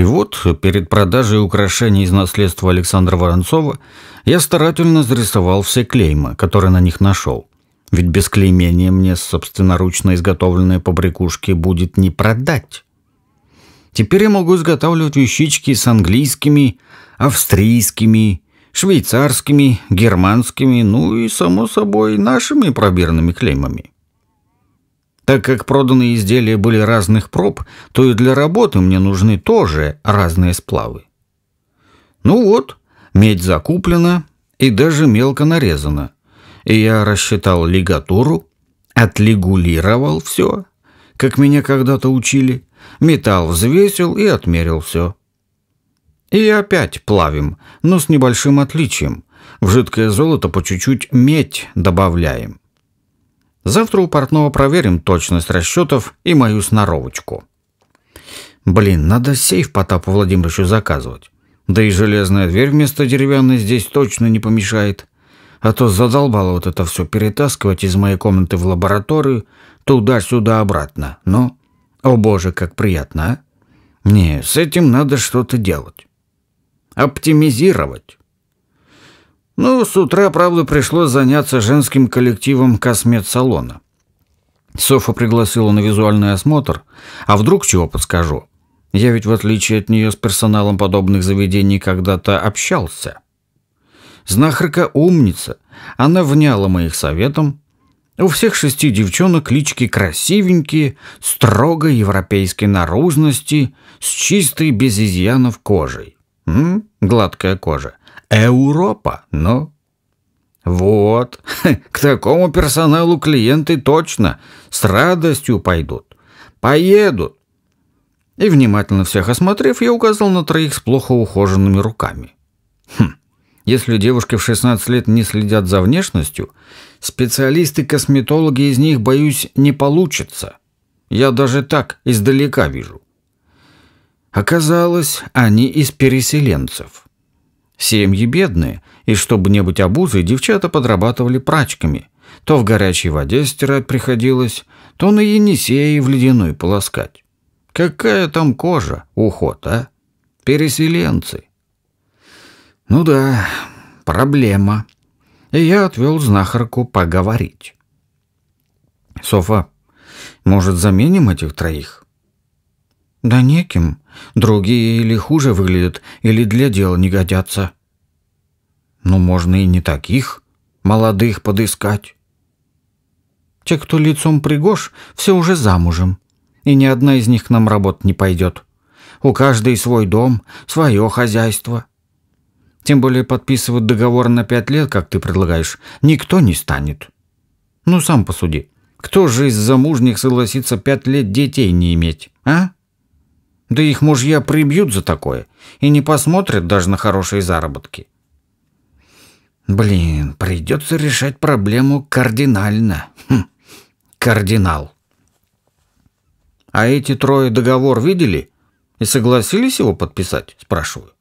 И вот перед продажей украшений из наследства Александра Воронцова я старательно зарисовал все клейма, которые на них нашел. Ведь без клеймения мне собственноручно изготовленные побрякушки будет не продать. Теперь я могу изготавливать вещички с английскими, австрийскими, швейцарскими, германскими, ну и, само собой, нашими пробирными клеймами. Так как проданные изделия были разных проб, то и для работы мне нужны тоже разные сплавы. Ну вот, медь закуплена и даже мелко нарезана. И я рассчитал лигатуру, отлегулировал все, как меня когда-то учили, металл взвесил и отмерил все. И опять плавим, но с небольшим отличием. В жидкое золото по чуть-чуть медь добавляем. Завтра у портного проверим точность расчетов и мою сноровочку. Блин, надо сейф Потапу Владимировичу заказывать. Да и железная дверь вместо деревянной здесь точно не помешает. А то задолбало вот это все перетаскивать из моей комнаты в лабораторию, туда-сюда обратно. Но, о боже, как приятно, а? Не, с этим надо что-то делать оптимизировать. Ну, с утра, правда, пришлось заняться женским коллективом космет-салона. Софа пригласила на визуальный осмотр, а вдруг чего подскажу? Я ведь, в отличие от нее, с персоналом подобных заведений когда-то общался. Знахарка умница, она вняла моих советом. У всех шести девчонок лички красивенькие, строго европейской наружности, с чистой без изъянов кожей. М? Гладкая кожа. Европа, ну. Вот, к такому персоналу клиенты точно с радостью пойдут. Поедут. И внимательно всех осмотрев, я указал на троих с плохо ухоженными руками. Хм. Если девушки в 16 лет не следят за внешностью, специалисты-косметологи из них, боюсь, не получится. Я даже так издалека вижу. Оказалось, они из переселенцев. Семьи бедные, и чтобы не быть обузой, девчата подрабатывали прачками. То в горячей воде стирать приходилось, то на Енисее в ледяной полоскать. Какая там кожа, уход, а? Переселенцы. Ну да, проблема. И я отвел знахарку поговорить. Софа, может, заменим этих троих? Да неким. Другие или хуже выглядят, или для дела не годятся. Ну, можно и не таких, молодых подыскать. Те, кто лицом пригож, все уже замужем, и ни одна из них нам работать не пойдет. У каждой свой дом, свое хозяйство. Тем более подписывать договор на пять лет, как ты предлагаешь, никто не станет. Ну, сам посуди. Кто же из замужних согласится пять лет детей не иметь, а? Да их мужья прибьют за такое и не посмотрят даже на хорошие заработки. Блин, придется решать проблему кардинально. Хм, кардинал. А эти трое договор видели и согласились его подписать, спрашиваю.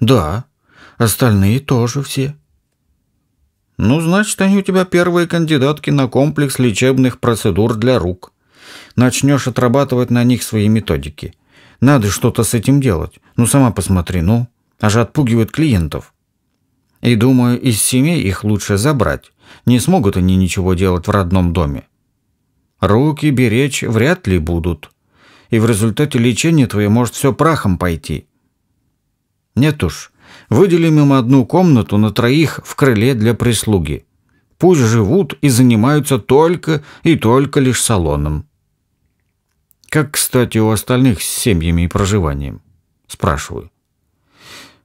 Да, остальные тоже все. Ну, значит, они у тебя первые кандидатки на комплекс лечебных процедур для рук. Начнешь отрабатывать на них свои методики – надо что-то с этим делать. Ну сама посмотри, ну. Аж отпугивает клиентов. И думаю, из семей их лучше забрать. Не смогут они ничего делать в родном доме. Руки беречь вряд ли будут. И в результате лечения твое может все прахом пойти. Нет уж, выделим им одну комнату на троих в крыле для прислуги. Пусть живут и занимаются только и только лишь салоном. Как, кстати, у остальных с семьями и проживанием? Спрашиваю.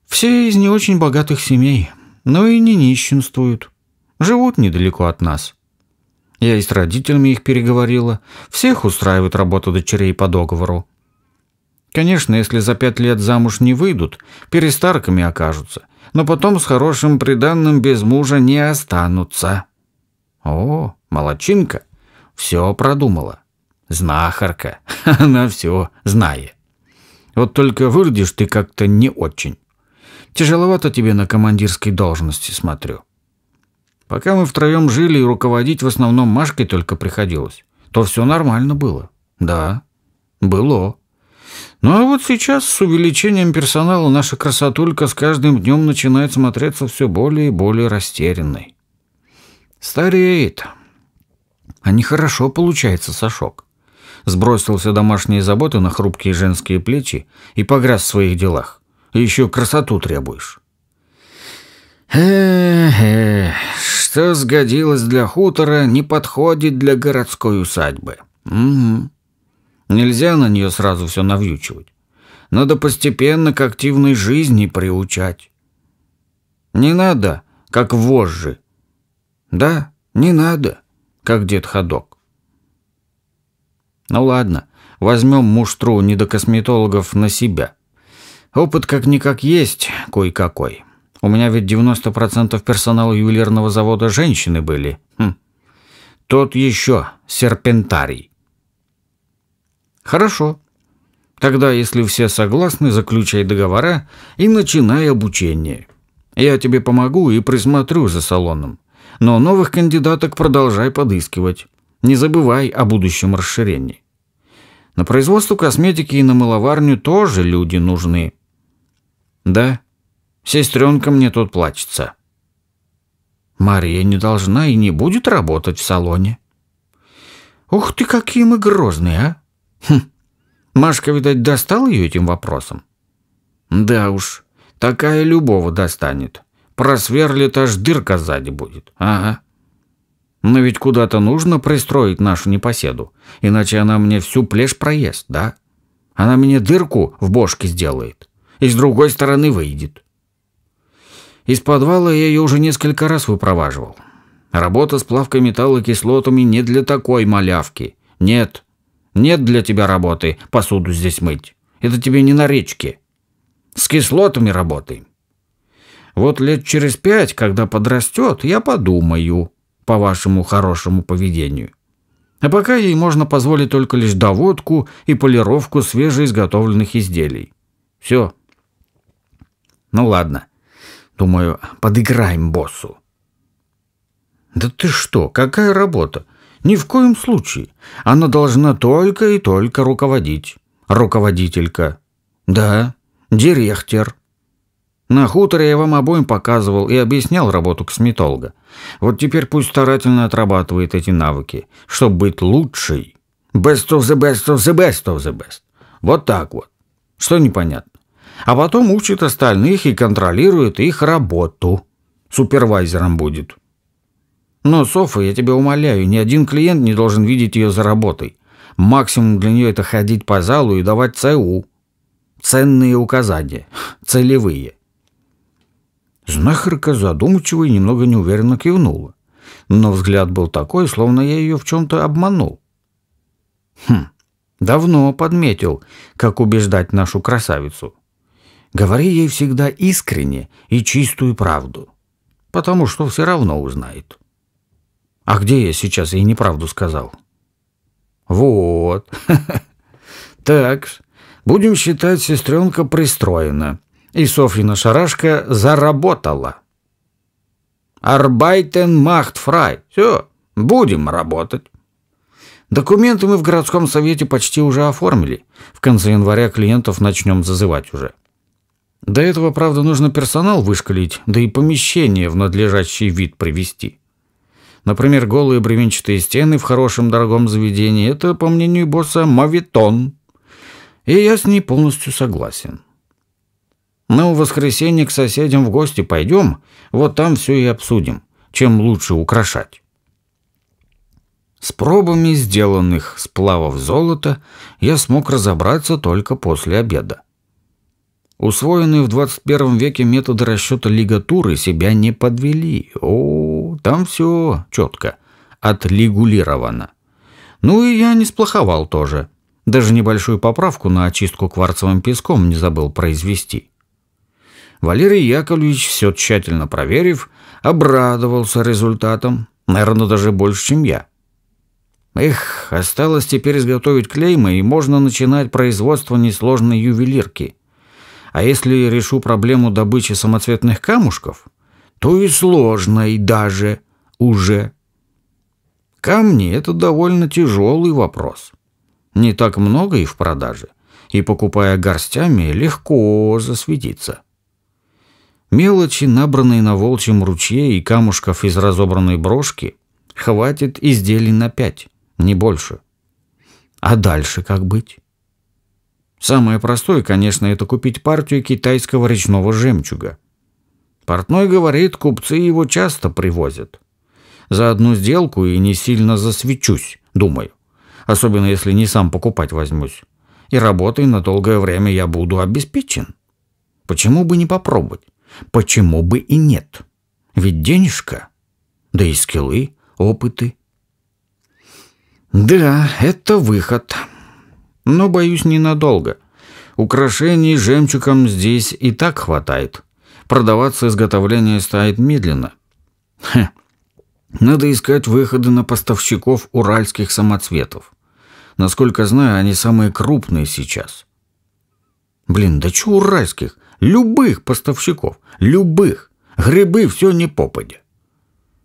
Все из не очень богатых семей, но и не нищенствуют. Живут недалеко от нас. Я и с родителями их переговорила. Всех устраивает работа дочерей по договору. Конечно, если за пять лет замуж не выйдут, перестарками окажутся, но потом с хорошим приданным без мужа не останутся. О, молочинка, все продумала. Знахарка, она все знает. Вот только выглядишь ты как-то не очень. Тяжеловато тебе на командирской должности, смотрю. Пока мы втроем жили и руководить в основном Машкой только приходилось, то все нормально было. Да, было. Ну а вот сейчас с увеличением персонала наша красотулька с каждым днем начинает смотреться все более и более растерянной. Стареет. А нехорошо получается, Сашок. Сбросил все домашние заботы на хрупкие женские плечи и погряз в своих делах. Еще красоту требуешь. Эх, что сгодилось для хутора, не подходит для городской усадьбы. Угу. Нельзя на нее сразу все навьючивать. Надо постепенно к активной жизни приучать. Не надо, как вожжи. Да, не надо, как дед ходок. Ну ладно, возьмем муштру недокосметологов на себя. Опыт как-никак есть кое-какой. У меня ведь 90% персонала ювелирного завода женщины были. Хм. Тот еще серпентарий. Хорошо. Тогда, если все согласны, заключай договора и начинай обучение. Я тебе помогу и присмотрю за салоном. Но новых кандидаток продолжай подыскивать. Не забывай о будущем расширении. На производство косметики и на мыловарню тоже люди нужны. Да, сестренка мне тут плачется. Мария не должна и не будет работать в салоне. Ух ты, какие мы грозные, а! Хм, Машка, видать, достал ее этим вопросом? Да уж, такая любого достанет. Просверлит, аж дырка сзади будет. Ага. Но ведь куда-то нужно пристроить нашу непоседу, иначе она мне всю плешь проест, да? Она мне дырку в бошке сделает и с другой стороны выйдет. Из подвала я ее уже несколько раз выпроваживал. Работа с плавкой металла кислотами не для такой малявки. Нет, нет для тебя работы посуду здесь мыть. Это тебе не на речке. С кислотами работаем. Вот лет через пять, когда подрастет, я подумаю по вашему хорошему поведению. А пока ей можно позволить только лишь доводку и полировку свежеизготовленных изделий. Все. Ну ладно. Думаю, подыграем боссу. Да ты что, какая работа? Ни в коем случае. Она должна только и только руководить. Руководителька. Да, директор. На хуторе я вам обоим показывал и объяснял работу косметолога. Вот теперь пусть старательно отрабатывает эти навыки, чтобы быть лучшей. Best of the best of the best of the best. Вот так вот. Что непонятно? А потом учит остальных и контролирует их работу. Супервайзером будет. Но, Софа, я тебя умоляю, ни один клиент не должен видеть ее за работой. Максимум для нее это ходить по залу и давать ЦУ. Ценные указания. Целевые. Знахарка задумчиво и немного неуверенно кивнула. Но взгляд был такой, словно я ее в чем-то обманул. Хм, давно подметил, как убеждать нашу красавицу. Говори ей всегда искренне и чистую правду, потому что все равно узнает. А где я сейчас ей неправду сказал? Вот. Так, будем считать, сестренка пристроена. И Софьина шарашка заработала. Арбайтен махт фрай. Все, будем работать. Документы мы в городском совете почти уже оформили. В конце января клиентов начнем зазывать уже. До этого, правда, нужно персонал вышкалить, да и помещение в надлежащий вид привести. Например, голые бревенчатые стены в хорошем дорогом заведении – это, по мнению босса, мавитон. И я с ней полностью согласен. Но в воскресенье к соседям в гости пойдем, вот там все и обсудим, чем лучше украшать. С пробами сделанных сплавов золота я смог разобраться только после обеда. Усвоенные в 21 веке методы расчета лигатуры себя не подвели. О, там все четко, отлигулировано. Ну и я не сплоховал тоже. Даже небольшую поправку на очистку кварцевым песком не забыл произвести. Валерий Яковлевич, все тщательно проверив, обрадовался результатом, наверное, даже больше, чем я. Эх, осталось теперь изготовить клеймы, и можно начинать производство несложной ювелирки – а если решу проблему добычи самоцветных камушков, то и сложной даже уже. Камни – это довольно тяжелый вопрос. Не так много и в продаже. и, покупая горстями, легко засветиться. Мелочи, набранные на волчьем ручье и камушков из разобранной брошки, хватит изделий на пять, не больше. А дальше как быть? Самое простое, конечно, это купить партию китайского речного жемчуга. Портной говорит, купцы его часто привозят. За одну сделку и не сильно засвечусь, думаю. Особенно если не сам покупать возьмусь. И работой на долгое время я буду обеспечен. Почему бы не попробовать? Почему бы и нет? Ведь денежка, да и скиллы, опыты. Да, это выход. Но, боюсь, ненадолго. Украшений жемчугом здесь и так хватает. Продаваться изготовление стоит медленно. Хе. Надо искать выходы на поставщиков уральских самоцветов. Насколько знаю, они самые крупные сейчас. Блин, да чё уральских? Любых поставщиков. Любых. Грибы все не попадя.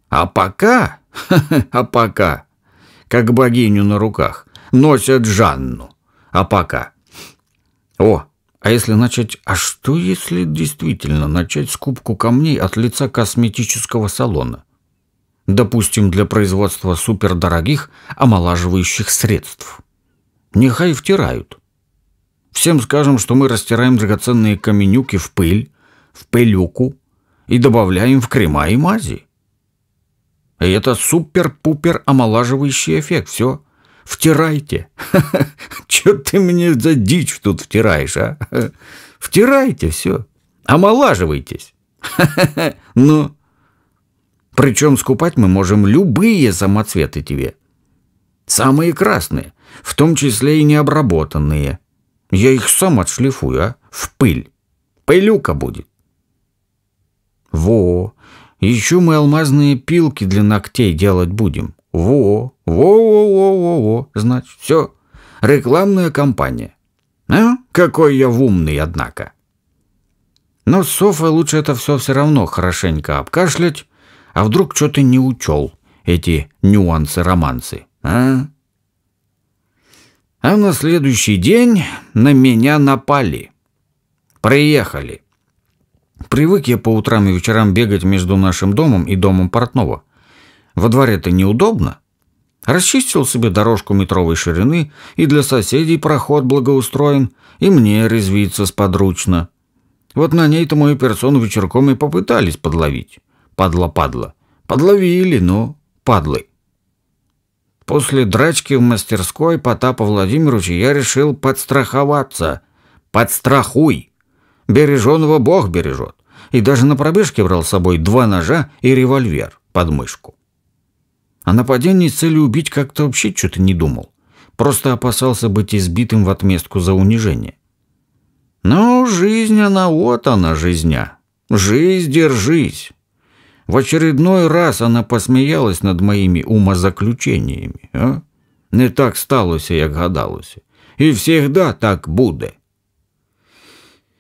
А пока, а пока, как богиню на руках, носят Жанну. А пока. О, а если начать... А что если действительно начать скупку камней от лица косметического салона? Допустим, для производства супердорогих омолаживающих средств. Нехай втирают. Всем скажем, что мы растираем драгоценные каменюки в пыль, в пылюку и добавляем в крема и мази. И это супер-пупер омолаживающий эффект. Все. Втирайте. Че ты мне за дичь тут втираешь, а? Втирайте все. Омолаживайтесь. Ну, причем скупать мы можем любые самоцветы тебе. Самые красные, в том числе и необработанные. Я их сам отшлифую, а? В пыль. Пылюка будет. Во, еще мы алмазные пилки для ногтей делать будем. Во, во-во-во-во-во, значит, все. Рекламная кампания. А? Какой я умный, однако. Но с Софой лучше это все все равно хорошенько обкашлять, а вдруг что-то не учел, эти нюансы-романсы, а? А на следующий день на меня напали. Приехали. Привык я по утрам и вечерам бегать между нашим домом и домом портного. Во дворе-то неудобно. Расчистил себе дорожку метровой ширины, и для соседей проход благоустроен, и мне резвиться сподручно. Вот на ней-то мою персону вечерком и попытались подловить. Падла-падла. Подловили, но падлы. После драчки в мастерской Потапа Владимировича я решил подстраховаться. Подстрахуй. Береженого Бог бережет. И даже на пробежке брал с собой два ножа и револьвер под мышку. О нападении с целью убить как-то вообще что-то не думал. Просто опасался быть избитым в отместку за унижение. Но жизнь она вот она, жизня. Жизнь, держись. В очередной раз она посмеялась над моими умозаключениями. А? Не так сталося, як гадалося. И всегда так буде.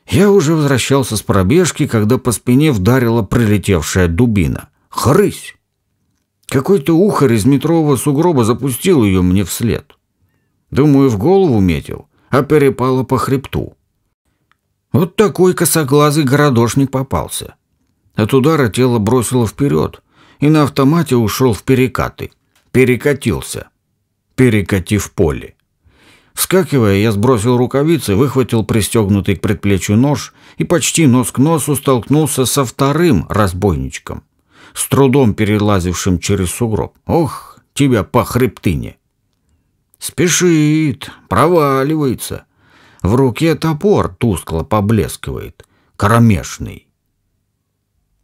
Я уже возвращался с пробежки, когда по спине вдарила прилетевшая дубина. Хрысь! Какой-то ухарь из метрового сугроба запустил ее мне вслед. Думаю, в голову метил, а перепало по хребту. Вот такой косоглазый городошник попался. От удара тело бросило вперед, и на автомате ушел в перекаты. Перекатился. Перекатив поле. Вскакивая, я сбросил рукавицы, выхватил пристегнутый к предплечью нож и почти нос к носу столкнулся со вторым разбойничком, с трудом перелазившим через сугроб. Ох, тебя по хребтыне! Спешит, проваливается. В руке топор тускло поблескивает, кромешный.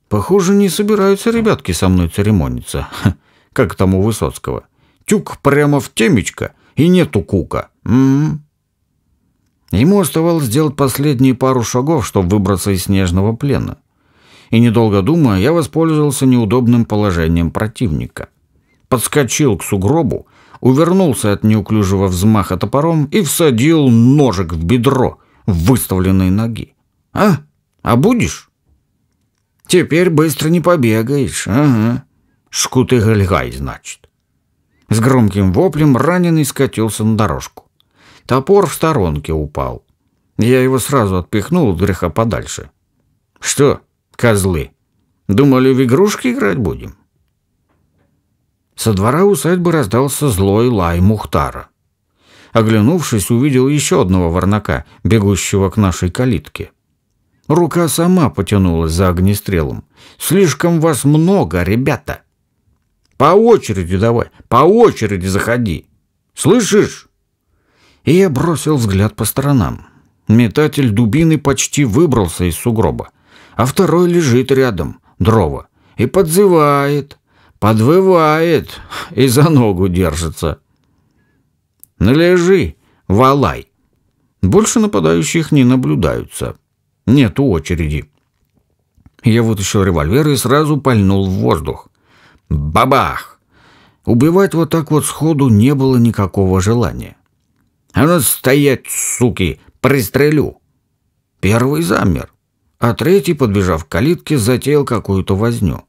Похоже, не собираются ребятки со мной церемониться, как там у Высоцкого. Тюк прямо в темечко, и нету кука. М -м -м. Ему оставалось сделать последние пару шагов, чтобы выбраться из снежного плена. И недолго думая, я воспользовался неудобным положением противника. Подскочил к сугробу, увернулся от неуклюжего взмаха топором и всадил ножик в бедро выставленной ноги. «А? А будешь?» Теперь быстро не побегаешь, ага. Шкуты гальгай, значит. С громким воплем раненый скатился на дорожку. Топор в сторонке упал. Я его сразу отпихнул от греха подальше. Что, козлы, думали, в игрушки играть будем? Со двора усадьбы раздался злой лай Мухтара. Оглянувшись, увидел еще одного ворнака, бегущего к нашей калитке. Рука сама потянулась за огнестрелом. «Слишком вас много, ребята!» «По очереди давай, по очереди заходи! Слышишь?» И я бросил взгляд по сторонам. Метатель дубины почти выбрался из сугроба, а второй лежит рядом, дрова, и подзывает, подвывает и за ногу держится. Належи, валай. Больше нападающих не наблюдаются. Нету очереди. Я вытащил револьвер и сразу пальнул в воздух. Бабах! Убивать вот так вот сходу не было никакого желания. А ну стоять, суки, пристрелю. Первый замер, а третий, подбежав к калитке, затеял какую-то возню.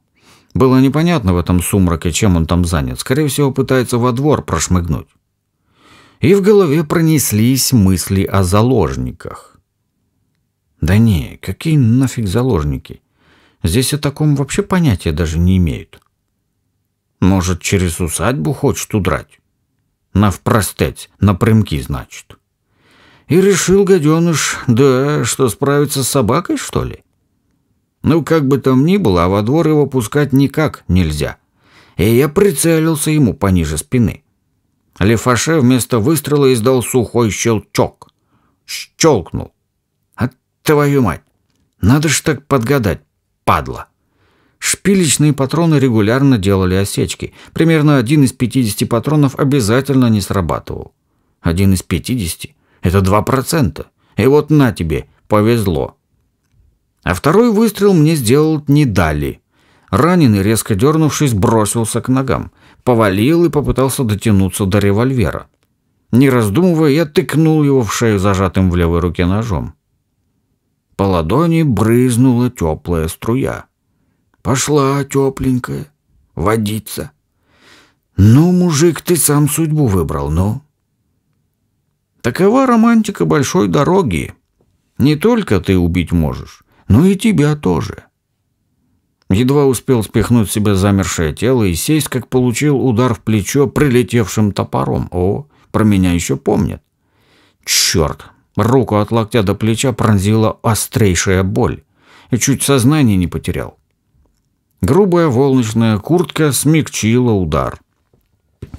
Было непонятно в этом сумраке, чем он там занят. Скорее всего, пытается во двор прошмыгнуть. И в голове пронеслись мысли о заложниках. Да не, какие нафиг заложники? Здесь о таком вообще понятия даже не имеют. Может, через усадьбу хочет удрать? Навпростеть, напрямки, значит. И решил гаденыш, да, что справиться с собакой, что ли? Ну, как бы там ни было, а во двор его пускать никак нельзя. И я прицелился ему пониже спины. Лефаше вместо выстрела издал сухой щелчок. Щелкнул. Твою мать! Надо ж так подгадать, падла. Шпилечные патроны регулярно делали осечки. Примерно один из 50 патронов обязательно не срабатывал. Один из 50 — это 2%. И вот на тебе, повезло. А второй выстрел мне сделал не дали. Раненый, резко дернувшись, бросился к ногам. Повалил и попытался дотянуться до револьвера. Не раздумывая, я тыкнул его в шею зажатым в левой руке ножом. По ладони брызнула теплая струя. Пошла тепленькая, водиться. Ну, мужик, ты сам судьбу выбрал, ну. Такова романтика большой дороги. Не только ты убить можешь, но и тебя тоже. Едва успел спихнуть себе замершее тело и сесть, как получил удар в плечо прилетевшим топором. О, про меня еще помнят. Черт, руку от локтя до плеча пронзила острейшая боль. И чуть сознание не потерял. Грубая волночная куртка смягчила удар.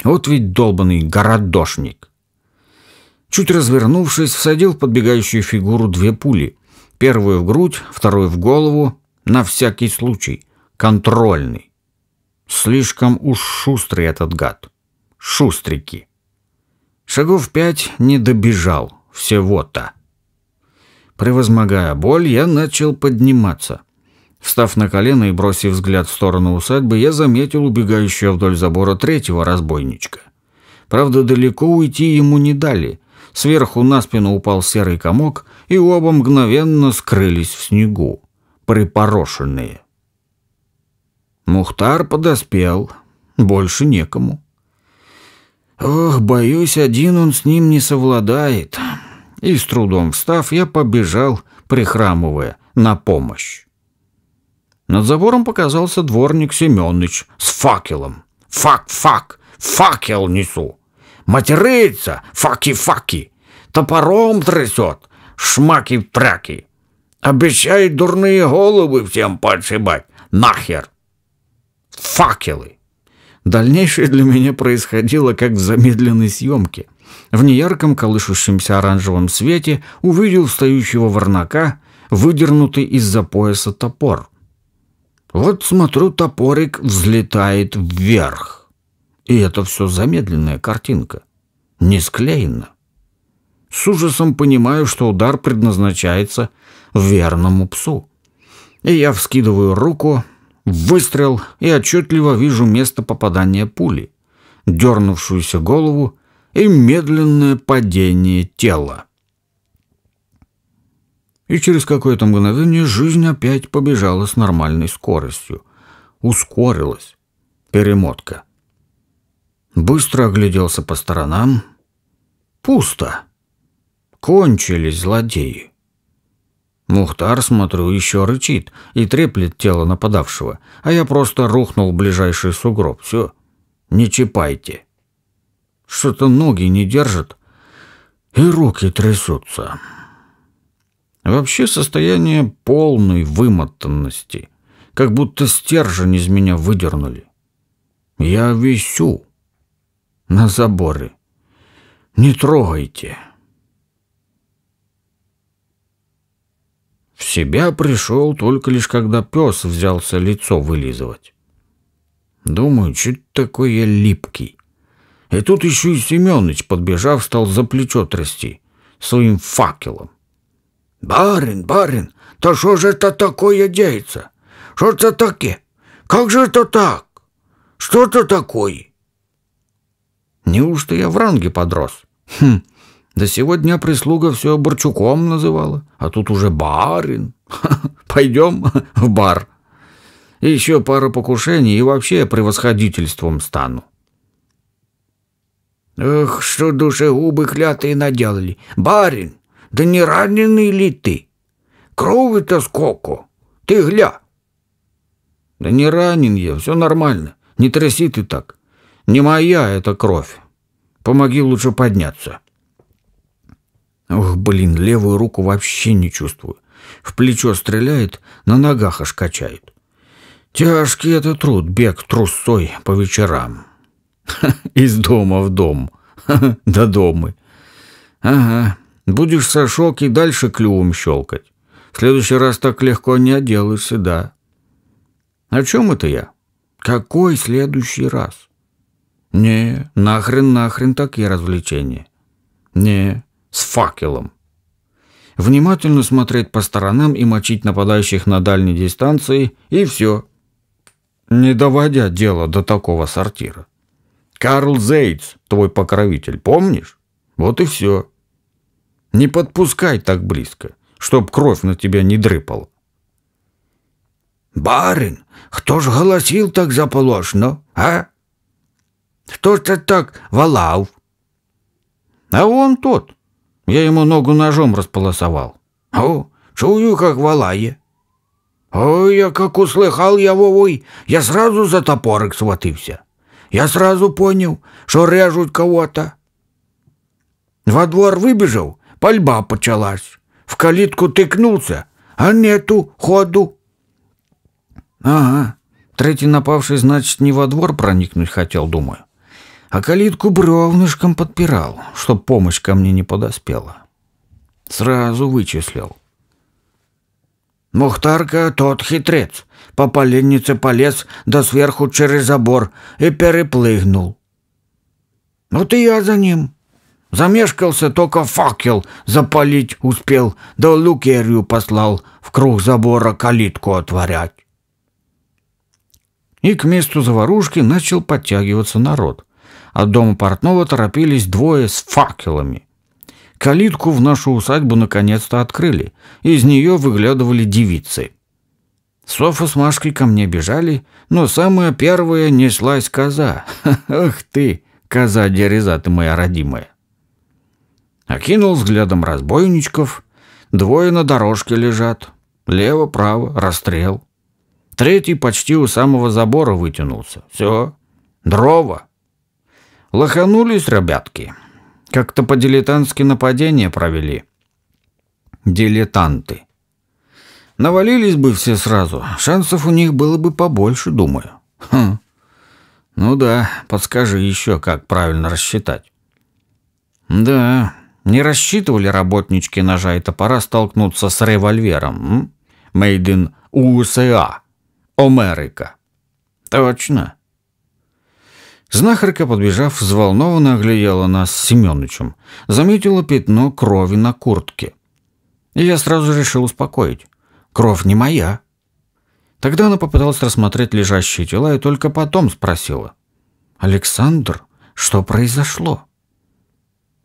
Вот ведь долбанный городошник. Чуть развернувшись, всадил в подбегающую фигуру две пули. Первую в грудь, вторую в голову, на всякий случай. Контрольный. Слишком уж шустрый этот гад. Шустрики. Шагов пять не добежал. Всего-то. Превозмогая боль, я начал подниматься. Встав на колено и бросив взгляд в сторону усадьбы, я заметил убегающего вдоль забора третьего разбойничка. Правда, далеко уйти ему не дали. Сверху на спину упал серый комок, и оба мгновенно скрылись в снегу, припорошенные. Мухтар подоспел, больше некому. Ох, боюсь, один он с ним не совладает. И с трудом встав, я побежал, прихрамывая, на помощь. Над забором показался дворник Семёныч с факелом. «Фак-фак! Факел несу! Матерится! Факи-факи! Топором трясет! Шмаки-траки! Обещает дурные головы всем подшибать! Нахер! Факелы!» Дальнейшее для меня происходило как в замедленной съемке. В неярком колышущемся оранжевом свете увидел встающего ворнака, выдернутый из-за пояса топор. Вот смотрю, топорик взлетает вверх. И это все замедленная картинка. Не склеена. С ужасом понимаю, что удар предназначается верному псу. И я вскидываю руку, выстрел и отчетливо вижу место попадания пули, дернувшуюся голову и медленное падение тела и через какое-то мгновение жизнь опять побежала с нормальной скоростью. Ускорилась. Перемотка. Быстро огляделся по сторонам. Пусто. Кончились злодеи. Мухтар, смотрю, еще рычит и треплет тело нападавшего, а я просто рухнул в ближайший сугроб. Все, не чипайте. Что-то ноги не держат, и руки трясутся. Вообще состояние полной вымотанности, как будто стержень из меня выдернули. Я висю на заборе. Не трогайте. В себя пришел только лишь когда пес взялся лицо вылизывать. Думаю, что такой я липкий. И тут еще и Семёныч, подбежав, стал за плечо трясти своим факелом. «Барин, барин, да что же это такое деется? Что это таке? Как же это так? Что это такое?» Неужто я в ранге подрос? Хм, до сегодня прислуга все Борчуком называла, а тут уже барин. Пойдем в бар. Еще пара покушений и вообще превосходительством стану. Эх, что душегубы клятые наделали. Барин, да не раненый ли ты? Крови-то сколько? Ты гля. Да не ранен я, все нормально. Не тряси ты так. Не моя эта кровь. Помоги лучше подняться. Ох, блин, левую руку вообще не чувствую. В плечо стреляет, на ногах аж качает. Тяжкий это труд, бег трусой по вечерам. Из дома в дом. До дома. Ага. Будешь сошок и дальше клювом щелкать. В следующий раз так легко не отделаешься, да. О чем это я? Какой следующий раз? Не, нахрен, нахрен такие развлечения. Не, с факелом. Внимательно смотреть по сторонам и мочить нападающих на дальней дистанции, и все. Не доводя дело до такого сортира. Карл Зейтс, твой покровитель, помнишь? Вот и все. Не подпускай так близко, чтоб кровь на тебя не дрыпала. Барин, кто ж голосил так заполошно, а? Кто ж так валав? А он тот. Я ему ногу ножом располосовал. О, чую, как валає. Ой, я как услыхал я вовой, я сразу за топорик схватився. Я сразу понял, что режут кого-то. Во двор выбежал, пальба почалась. В калитку тыкнулся, а нету ходу. Ага, третий напавший, значит, не во двор проникнуть хотел, думаю. А калитку бревнышком подпирал, чтоб помощь ко мне не подоспела. Сразу вычислил. Мухтарка тот хитрец. По поленнице полез, да сверху через забор и переплыгнул. Вот и я за ним. Замешкался, только факел запалить успел, да Лукерью послал в круг забора калитку отворять. И к месту заварушки начал подтягиваться народ. От дома портного торопились двое с факелами. Калитку в нашу усадьбу наконец-то открыли. Из нее выглядывали девицы. Софа с Машкой ко мне бежали, но самая первая неслась коза. Ах ты, коза дереза ты моя родимая. Окинул взглядом разбойничков. Двое на дорожке лежат. Лево-право, расстрел. Третий почти у самого забора вытянулся. Все, дрова. Лоханулись ребятки. Как-то по-дилетантски нападение провели. Дилетанты. Навалились бы все сразу, шансов у них было бы побольше, думаю. Хм. Ну да, подскажи еще, как правильно рассчитать. Да, не рассчитывали работнички ножа и топора столкнуться с револьвером. М? Made in USA. Америка. Точно. Знахарка, подбежав, взволнованно оглядела нас с Семёнычем. Заметила пятно крови на куртке. И я сразу решил успокоить. Кровь не моя. Тогда она попыталась рассмотреть лежащие тела и только потом спросила. «Александр, что произошло?»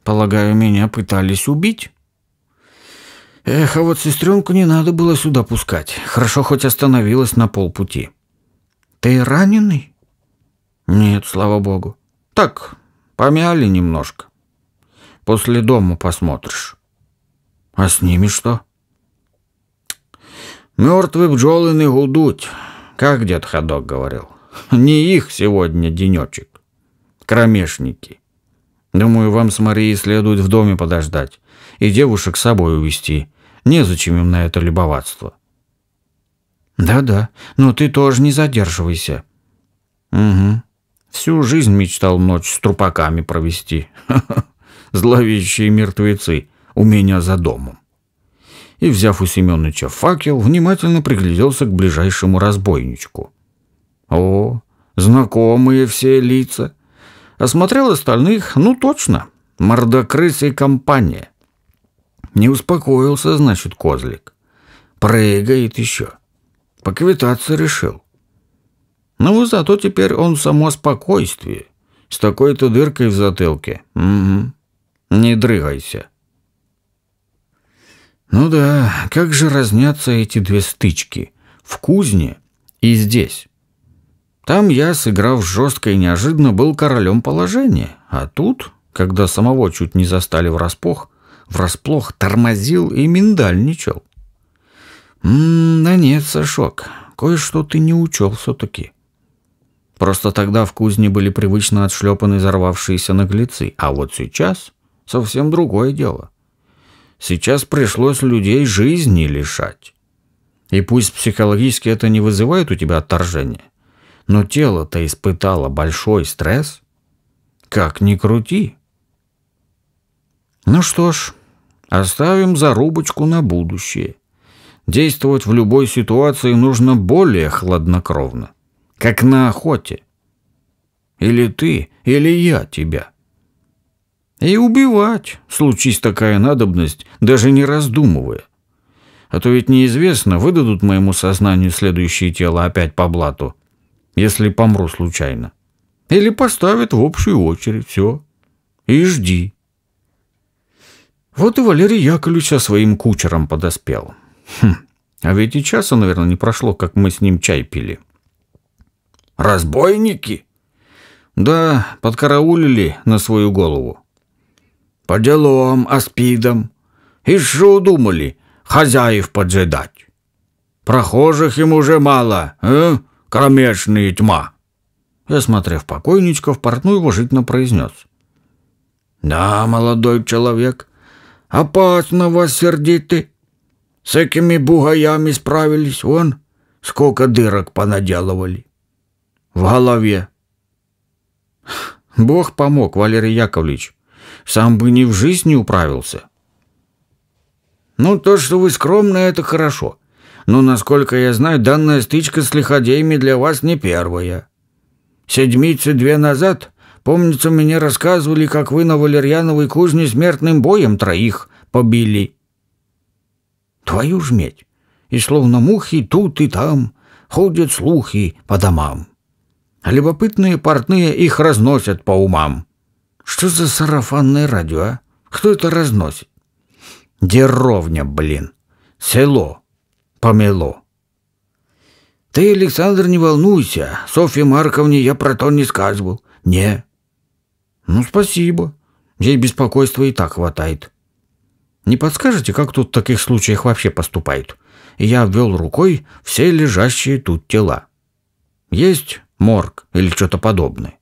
«Полагаю, меня пытались убить?» Эх, а вот сестренку не надо было сюда пускать. Хорошо хоть остановилась на полпути. «Ты раненый?» Нет, слава богу. Так, помяли немножко. После дома посмотришь. А с ними что? Мертвые пчелы не гудуть, как дед Ходок говорил. Не их сегодня денечек. Кромешники. Думаю, вам с Марией следует в доме подождать и девушек с собой увести. Незачем им на это любоваться. Да-да, но ты тоже не задерживайся. Угу. Всю жизнь мечтал ночь с трупаками провести. Зловещие мертвецы у меня за домом. И, взяв у Семёныча факел, внимательно пригляделся к ближайшему разбойничку. О, знакомые все лица. Осмотрел остальных, ну точно, мордокрысы и компания. Не успокоился, значит, козлик. Прыгает еще. Поквитаться решил. Ну, зато теперь он само спокойствие. С такой-то дыркой в затылке. Угу. Не дрыгайся. Ну да, как же разнятся эти две стычки. В кузне и здесь. Там я, сыграв жестко и неожиданно, был королем положения. А тут, когда самого чуть не застали врасплох, врасплох тормозил и миндальничал. М да нет, Сашок, кое-что ты не учел все-таки. Просто тогда в кузне были привычно отшлепаны взорвавшиеся наглецы, а вот сейчас совсем другое дело. Сейчас пришлось людей жизни лишать. И пусть психологически это не вызывает у тебя отторжения, но тело-то испытало большой стресс. Как ни крути. Ну что ж, оставим зарубочку на будущее. Действовать в любой ситуации нужно более хладнокровно как на охоте. Или ты, или я тебя. И убивать, случись такая надобность, даже не раздумывая. А то ведь неизвестно, выдадут моему сознанию следующее тело опять по блату, если помру случайно. Или поставят в общую очередь, все. И жди. Вот и Валерий Яковлевич со своим кучером подоспел. Хм, а ведь и часа, наверное, не прошло, как мы с ним чай пили. Разбойники? Да, подкараулили на свою голову. По делам, аспидам. И что думали, хозяев поджидать? Прохожих им уже мало, э? Кромешная тьма. Я, смотрев покойничков, портной уважительно произнес. Да, молодой человек, опасно вас сердиты. С этими бугаями справились, вон, сколько дырок понаделывали в голове. Бог помог, Валерий Яковлевич. Сам бы ни в жизнь не управился. Ну, то, что вы скромны, это хорошо. Но, насколько я знаю, данная стычка с лиходеями для вас не первая. Седмицы две назад, помнится, мне рассказывали, как вы на Валерьяновой кузне смертным боем троих побили. Твою ж медь! И словно мухи тут и там ходят слухи по домам а любопытные портные их разносят по умам. Что за сарафанное радио, а? Кто это разносит? Деровня, блин. Село. Помело. Ты, Александр, не волнуйся. Софье Марковне я про то не сказывал. Не. Ну, спасибо. Ей беспокойства и так хватает. Не подскажете, как тут в таких случаях вообще поступают? я обвел рукой все лежащие тут тела. Есть морг или что-то подобное.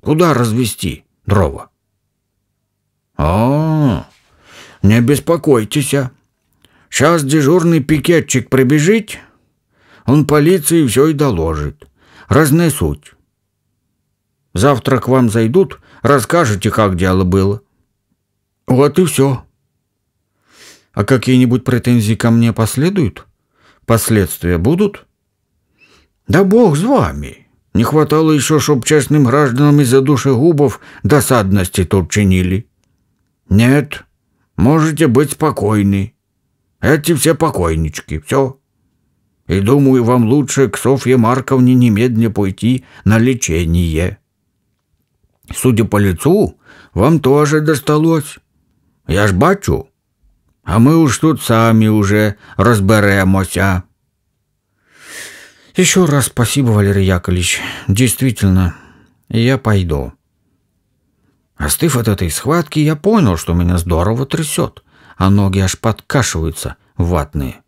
Куда развести дрова? А, не беспокойтесь. Сейчас а. дежурный пикетчик прибежит, он полиции все и доложит. Разнесут. Завтра к вам зайдут, расскажете, как дело было. Вот и все. А какие-нибудь претензии ко мне последуют? Последствия будут? Да бог с вами. Не хватало еще, чтоб честным гражданам из-за душегубов досадности тут чинили. Нет, можете быть спокойны. Эти все покойнички, все. И думаю, вам лучше к Софье Марковне немедленно пойти на лечение. Судя по лицу, вам тоже досталось. Я ж бачу. А мы уж тут сами уже разберемося. Еще раз спасибо, Валерий Яковлевич. Действительно, я пойду. Остыв от этой схватки, я понял, что меня здорово трясет. а ноги аж подкашиваются, ватные.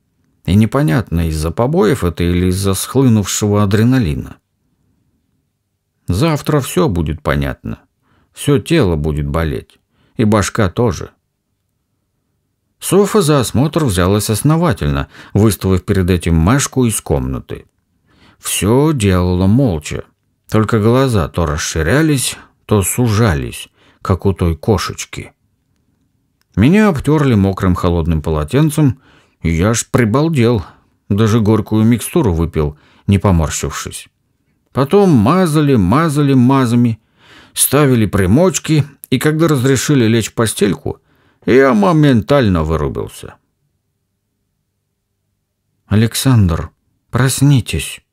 И непонятно, из-за побоев это или из-за схлынувшего адреналина. Завтра все будет понятно. Все тело будет болеть. И башка тоже. Софа за осмотр взялась основательно, выставив перед этим Машку из комнаты. Все делала молча. Только глаза то расширялись, то сужались, как у той кошечки. Меня обтерли мокрым холодным полотенцем, и я аж прибалдел. Даже горькую микстуру выпил, не поморщившись. Потом мазали, мазали мазами, ставили примочки, и когда разрешили лечь в постельку, я моментально вырубился. «Александр, проснитесь!»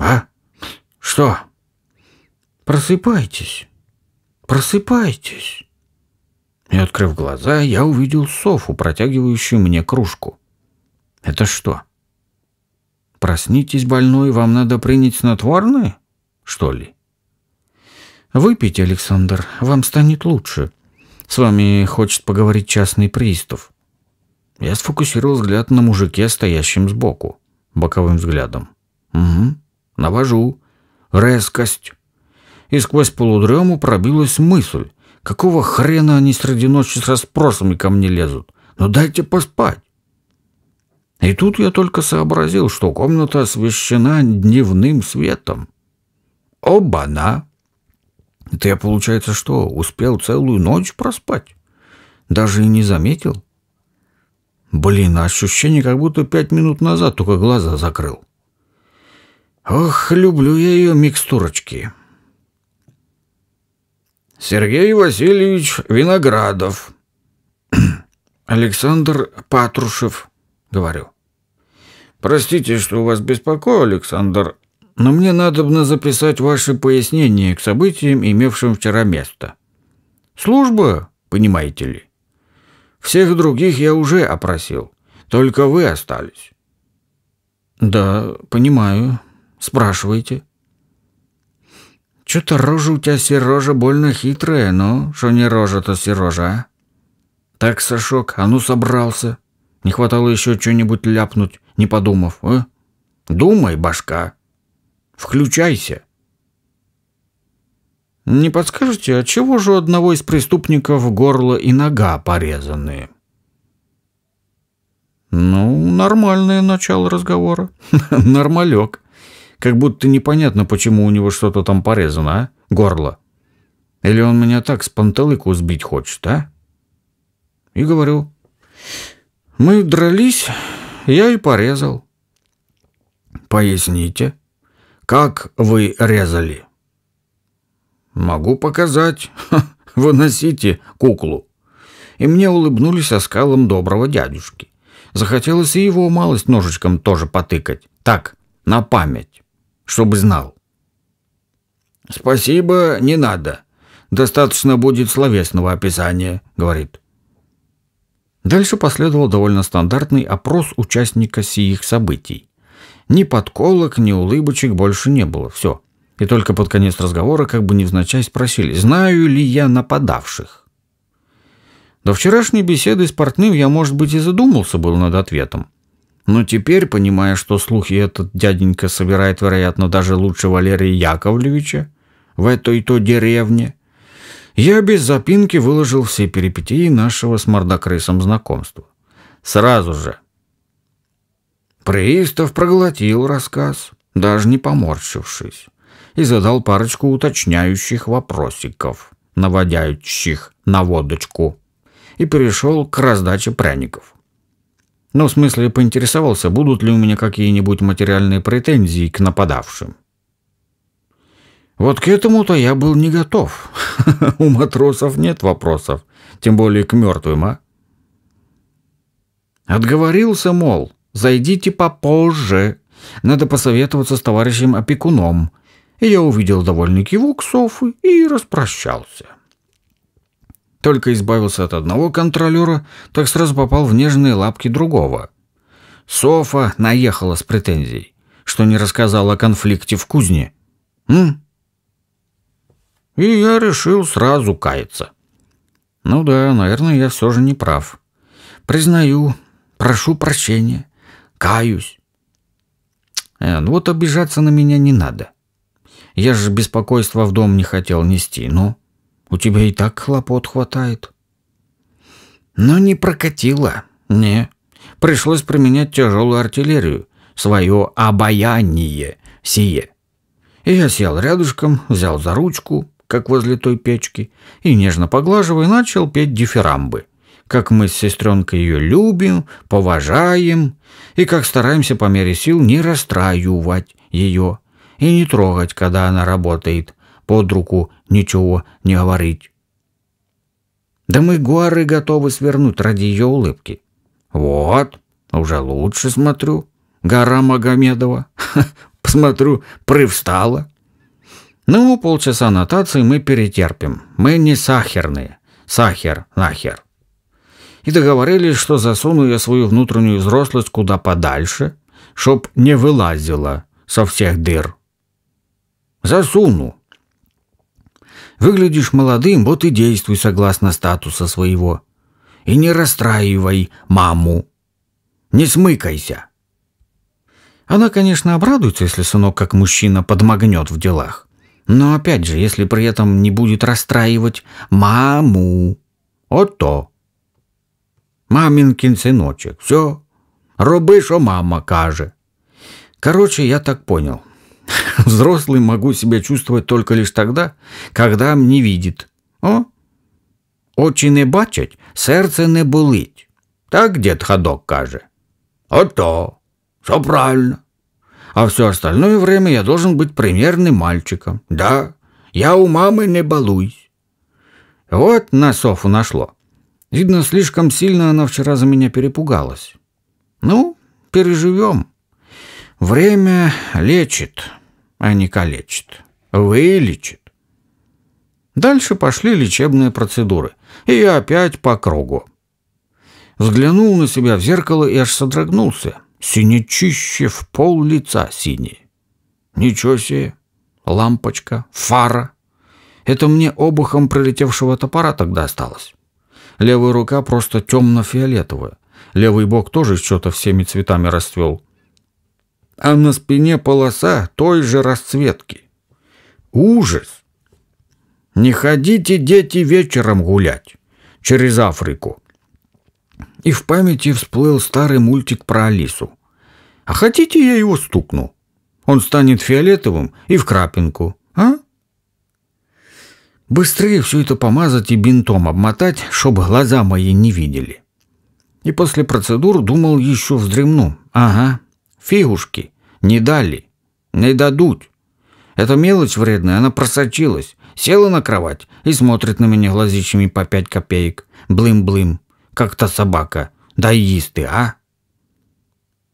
«А? Что?» «Просыпайтесь! Просыпайтесь!» И, открыв глаза, я увидел Софу, протягивающую мне кружку. «Это что? Проснитесь, больной, вам надо принять снотворное? Что ли?» «Выпейте, Александр, вам станет лучше. С вами хочет поговорить частный пристав». Я сфокусировал взгляд на мужике, стоящем сбоку, боковым взглядом. «Угу, навожу. Резкость». И сквозь полудрему пробилась мысль, Какого хрена они среди ночи с расспросами ко мне лезут? Ну дайте поспать. И тут я только сообразил, что комната освещена дневным светом. Оба-на! Это я, получается, что, успел целую ночь проспать? Даже и не заметил? Блин, ощущение, как будто пять минут назад только глаза закрыл. Ох, люблю я ее микстурочки. Сергей Васильевич Виноградов. Александр Патрушев, говорю. Простите, что вас беспокою, Александр, но мне надо записать ваши пояснения к событиям, имевшим вчера место. Служба, понимаете ли. Всех других я уже опросил, только вы остались. Да, понимаю. Спрашивайте. Что-то рожа у тебя, Сережа, больно хитрая, но что не рожа-то, Сережа, а? Так, Сашок, а ну собрался. Не хватало еще что-нибудь ляпнуть, не подумав, а? Думай, башка. Включайся. Не подскажете, от чего же у одного из преступников горло и нога порезанные? Ну, нормальное начало разговора. Нормалек. Как будто непонятно, почему у него что-то там порезано, а? Горло. Или он меня так с панталыку сбить хочет, а? И говорю. Мы дрались, я и порезал. Поясните, как вы резали? Могу показать. Выносите куклу. И мне улыбнулись оскалом доброго дядюшки. Захотелось и его малость ножичком тоже потыкать. Так, на память чтобы знал. «Спасибо, не надо. Достаточно будет словесного описания», — говорит. Дальше последовал довольно стандартный опрос участника сих событий. Ни подколок, ни улыбочек больше не было, все. И только под конец разговора как бы невзначай спросили, знаю ли я нападавших. До вчерашней беседы с портным я, может быть, и задумался был над ответом. Но теперь, понимая, что слухи этот дяденька собирает, вероятно, даже лучше Валерия Яковлевича в этой-то деревне, я без запинки выложил все перипетии нашего с мордокрысом знакомства. Сразу же. Пристав проглотил рассказ, даже не поморщившись, и задал парочку уточняющих вопросиков, наводящих на водочку, и перешел к раздаче пряников. Ну, в смысле, поинтересовался, будут ли у меня какие-нибудь материальные претензии к нападавшим. Вот к этому-то я был не готов. У матросов нет вопросов, тем более к мертвым, а? Отговорился, мол, зайдите попозже. Надо посоветоваться с товарищем опекуном. И я увидел довольный кивок Софы и распрощался. Только избавился от одного контролера, так сразу попал в нежные лапки другого. Софа наехала с претензией, что не рассказала о конфликте в кузне. М? И я решил сразу каяться. Ну да, наверное, я все же не прав. Признаю, прошу прощения, каюсь. Э, ну вот обижаться на меня не надо. Я же беспокойства в дом не хотел нести, ну, у тебя и так хлопот хватает. Но не прокатило, не. Пришлось применять тяжелую артиллерию, свое обаяние сие. И я сел рядышком, взял за ручку, как возле той печки, и, нежно поглаживая, начал петь дифирамбы, как мы с сестренкой ее любим, поважаем, и как стараемся по мере сил не расстраивать ее и не трогать, когда она работает, под руку ничего не говорить. Да мы горы готовы свернуть ради ее улыбки. Вот, уже лучше смотрю. Гора Магомедова. Посмотрю, привстала. Ну, полчаса нотации мы перетерпим. Мы не сахарные. Сахар нахер. И договорились, что засуну я свою внутреннюю взрослость куда подальше, чтоб не вылазила со всех дыр. Засуну. Выглядишь молодым, вот и действуй согласно статуса своего. И не расстраивай маму. Не смыкайся. Она, конечно, обрадуется, если сынок как мужчина подмагнет в делах. Но опять же, если при этом не будет расстраивать маму, от то. Маминкин сыночек, все, роби, що мама каже. Короче, я так понял. Взрослый могу себя чувствовать только лишь тогда, когда не видит. О, очі не бачать, серце не болить. Так дед ходок каже. Ото, все правильно а все остальное время я должен быть примерным мальчиком. Да, я у мамы не балуюсь. Вот на Софу нашло. Видно, слишком сильно она вчера за меня перепугалась. Ну, переживем. Время лечит, а не калечит. Вылечит. Дальше пошли лечебные процедуры. И я опять по кругу. Взглянул на себя в зеркало и аж содрогнулся синячище в пол лица синее. Ничего себе, лампочка, фара. Это мне обухом прилетевшего топора тогда осталось. Левая рука просто темно-фиолетовая. Левый бок тоже что-то всеми цветами расцвел. А на спине полоса той же расцветки. Ужас! Не ходите, дети, вечером гулять через Африку и в памяти всплыл старый мультик про Алису. А хотите, я его стукну? Он станет фиолетовым и в крапинку, а? Быстрее все это помазать и бинтом обмотать, чтобы глаза мои не видели. И после процедур думал еще вздремну. Ага, фигушки, не дали, не дадут. Эта мелочь вредная, она просочилась, села на кровать и смотрит на меня глазищами по пять копеек. Блым-блым как та собака. Дай їсти, а?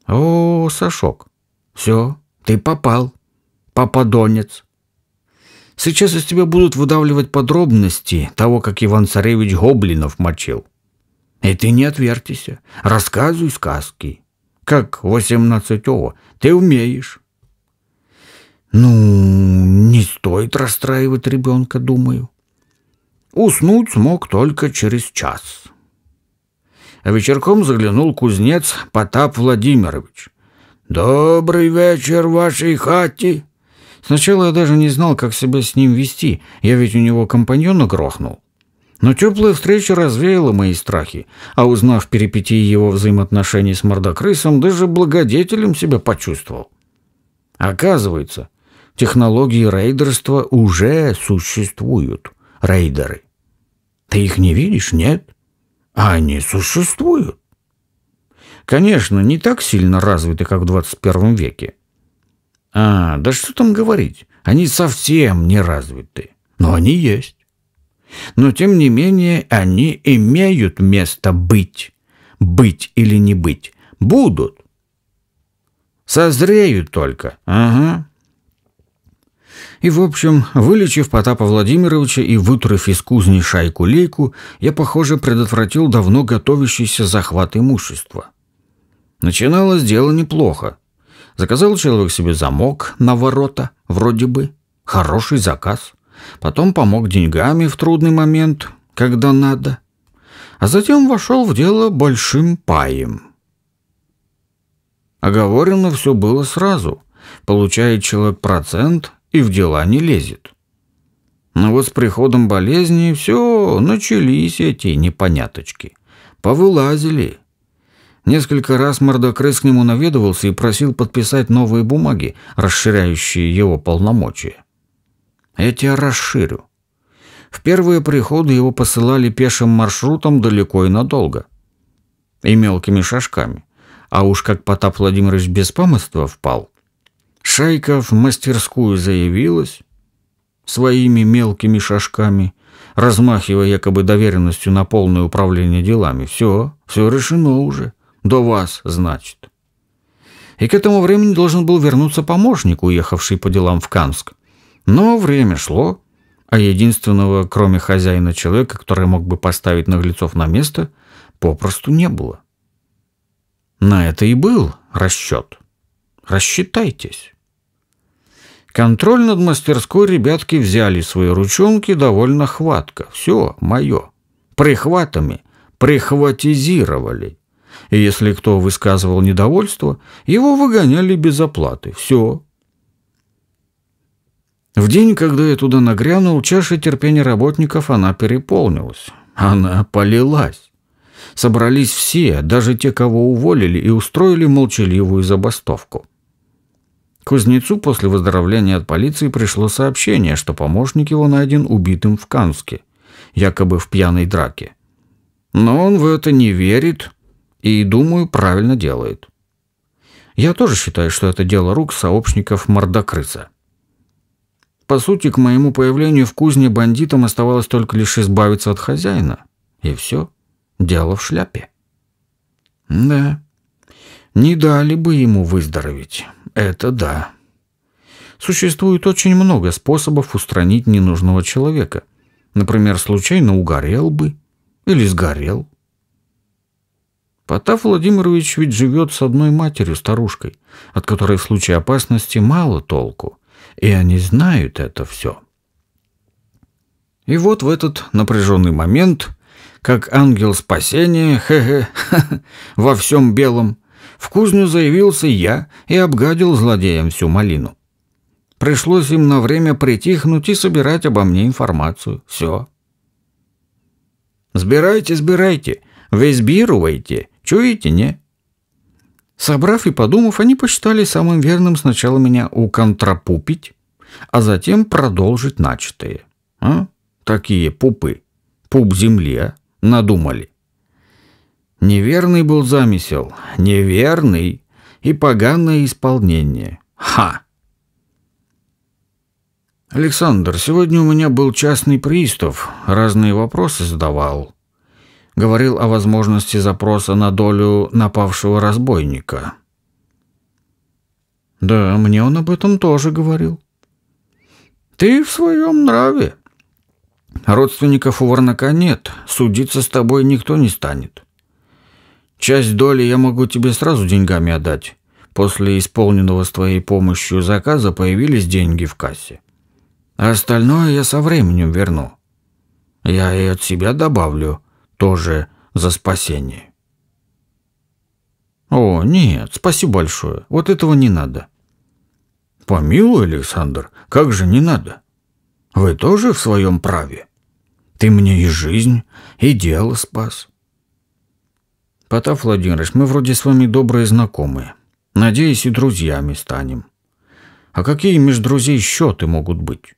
О, Сашок, все, ты попал. Попадонец. Сейчас из тебя будут выдавливать подробности того, как Иван-Царевич гоблинов мочил. И ты не отвертися, рассказывай сказки. Как 18 о, ты умеешь. Ну, не стоит расстраивать ребенка, думаю. Уснуть смог только через час а вечерком заглянул кузнец Потап Владимирович. «Добрый вечер в вашей хате!» Сначала я даже не знал, как себя с ним вести, я ведь у него компаньона грохнул. Но теплая встреча развеяла мои страхи, а узнав перипетии его взаимоотношений с мордокрысом, даже благодетелем себя почувствовал. Оказывается, технологии рейдерства уже существуют, рейдеры. Ты их не видишь, нет? А они существуют. Конечно, не так сильно развиты, как в 21 веке. А, да что там говорить, они совсем не развиты, но они есть. Но тем не менее они имеют место быть. Быть или не быть. Будут. Созреют только. Ага. И, в общем, вылечив Потапа Владимировича и вытурив из кузни шайку-лейку, я, похоже, предотвратил давно готовящийся захват имущества. Начиналось дело неплохо. Заказал человек себе замок на ворота, вроде бы. Хороший заказ. Потом помог деньгами в трудный момент. когда надо, а затем вошел в дело большим паем. Оговорено все было сразу. Получает человек процент и в дела не лезет. Но вот с приходом болезни все, начались эти непоняточки. Повылазили. Несколько раз Мордокрыс к нему наведывался и просил подписать новые бумаги, расширяющие его полномочия. Я тебя расширю. В первые приходы его посылали пешим маршрутом далеко и надолго. И мелкими шажками. А уж как Потап Владимирович без помыства впал. Шайка в мастерскую заявилась своими мелкими шажками, размахивая якобы доверенностью на полное управление делами. Все, все решено уже. До вас, значит. И к этому времени должен был вернуться помощник, уехавший по делам в Канск. Но время шло, а единственного, кроме хозяина человека, который мог бы поставить наглецов на место, попросту не было. На это и был расчет. Рассчитайтесь. Контроль над мастерской ребятки взяли свои ручонки довольно хватко. Все, мое. Прихватами прихватизировали. И если кто высказывал недовольство, его выгоняли без оплаты. Все. В день, когда я туда нагрянул, чаша терпения работников она переполнилась. Она полилась. Собрались все, даже те, кого уволили, и устроили молчаливую забастовку. Кузнецу после выздоровления от полиции пришло сообщение, что помощник его найден убитым в Канске, якобы в пьяной драке. Но он в это не верит и, думаю, правильно делает. Я тоже считаю, что это дело рук сообщников Мордокрыса. По сути, к моему появлению в кузне бандитам оставалось только лишь избавиться от хозяина. И все. Дело в шляпе. Да. Не дали бы ему выздороветь. Это да. Существует очень много способов устранить ненужного человека. Например, случайно угорел бы или сгорел. Потап Владимирович ведь живет с одной матерью, старушкой, от которой в случае опасности мало толку – и они знают это все. И вот в этот напряженный момент, как ангел спасения, хе-хе, во всем белом, в кузню заявился я и обгадил злодеям всю малину. Пришлось им на время притихнуть и собирать обо мне информацию. Все. Сбирайте, сбирайте, везбируйте, чуете, не? Собрав и подумав, они посчитали самым верным сначала меня уконтрапупить, а затем продолжить начатое. А? Такие пупы, пуп земли, а? Надумали. Неверный был замысел, неверный и поганое исполнение. Ха! Александр, сегодня у меня был частный пристав, разные вопросы задавал говорил о возможности запроса на долю напавшего разбойника. Да, мне он об этом тоже говорил. Ты в своем нраве. Родственников у Варнака нет, судиться с тобой никто не станет. Часть доли я могу тебе сразу деньгами отдать. После исполненного с твоей помощью заказа появились деньги в кассе. А остальное я со временем верну. Я и от себя добавлю – тоже за спасение. О, нет, спасибо большое. Вот этого не надо. Помилуй, Александр, как же не надо? Вы тоже в своем праве. Ты мне и жизнь, и дело спас. Потап Владимирович, мы вроде с вами добрые знакомые. Надеюсь, и друзьями станем. А какие между друзей счеты могут быть?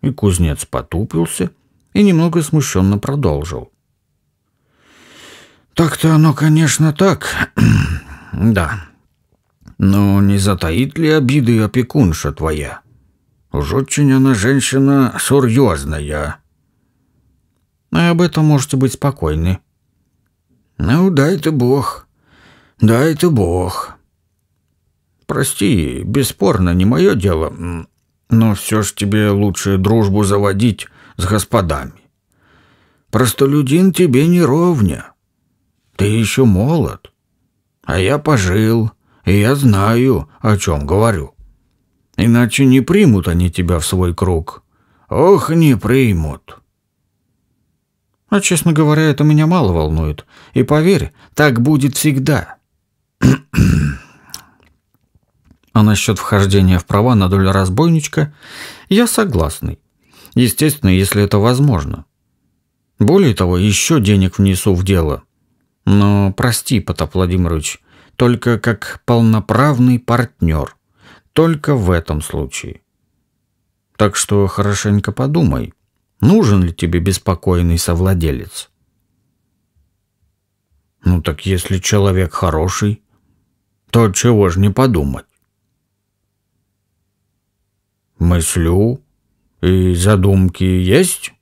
И кузнец потупился и немного смущенно продолжил. Так-то оно, конечно, так. да. Но не затаит ли обиды опекунша твоя? Уж очень она женщина серьезная. А об этом можете быть спокойны. Ну, дай ты бог. Дай ты бог. Прости, бесспорно, не мое дело, но все ж тебе лучше дружбу заводить с господами. Простолюдин тебе не ровня. Ты еще молод. А я пожил, и я знаю, о чем говорю. Иначе не примут они тебя в свой круг. Ох, не примут. А, честно говоря, это меня мало волнует. И поверь, так будет всегда. а насчет вхождения в права на долю разбойничка я согласный. Естественно, если это возможно. Более того, еще денег внесу в дело. Но прости, Потап Владимирович, только как полноправный партнер. Только в этом случае. Так что хорошенько подумай, нужен ли тебе беспокойный совладелец. Ну так если человек хороший, то чего ж не подумать? Мыслю и задумки есть?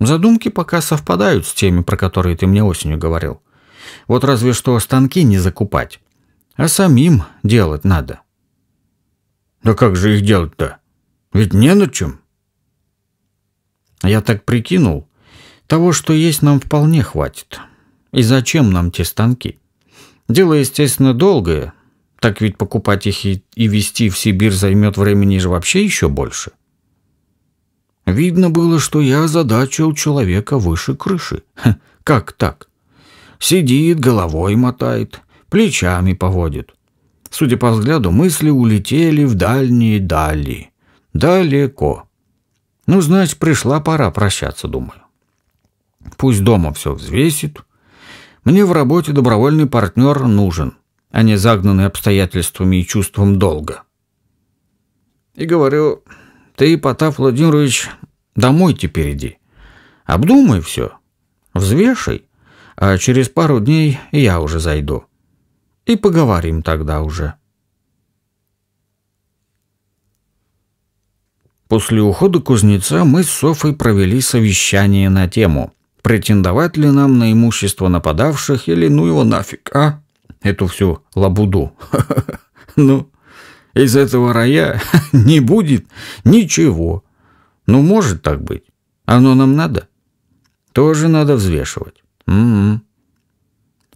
Задумки пока совпадают с теми, про которые ты мне осенью говорил. Вот разве что станки не закупать, а самим делать надо. Да как же их делать-то? Ведь не на чем. Я так прикинул, того, что есть, нам вполне хватит. И зачем нам те станки? Дело, естественно, долгое, так ведь покупать их и, и везти в Сибирь займет времени же вообще еще больше. Видно было, что я озадачил человека выше крыши. Ха, как так? Сидит, головой мотает, плечами поводит. Судя по взгляду, мысли улетели в дальние дали. Далеко. Ну, значит, пришла пора прощаться, думаю. Пусть дома все взвесит. Мне в работе добровольный партнер нужен, а не загнанный обстоятельствами и чувством долга. И говорю, ты, Потап Владимирович, домой теперь иди. Обдумай все, взвешай, а через пару дней я уже зайду. И поговорим тогда уже. После ухода кузнеца мы с Софой провели совещание на тему, претендовать ли нам на имущество нападавших или ну его нафиг, а? Эту всю лабуду. Ну, из этого рая не будет ничего. Ну, может так быть. Оно нам надо? Тоже надо взвешивать. Угу.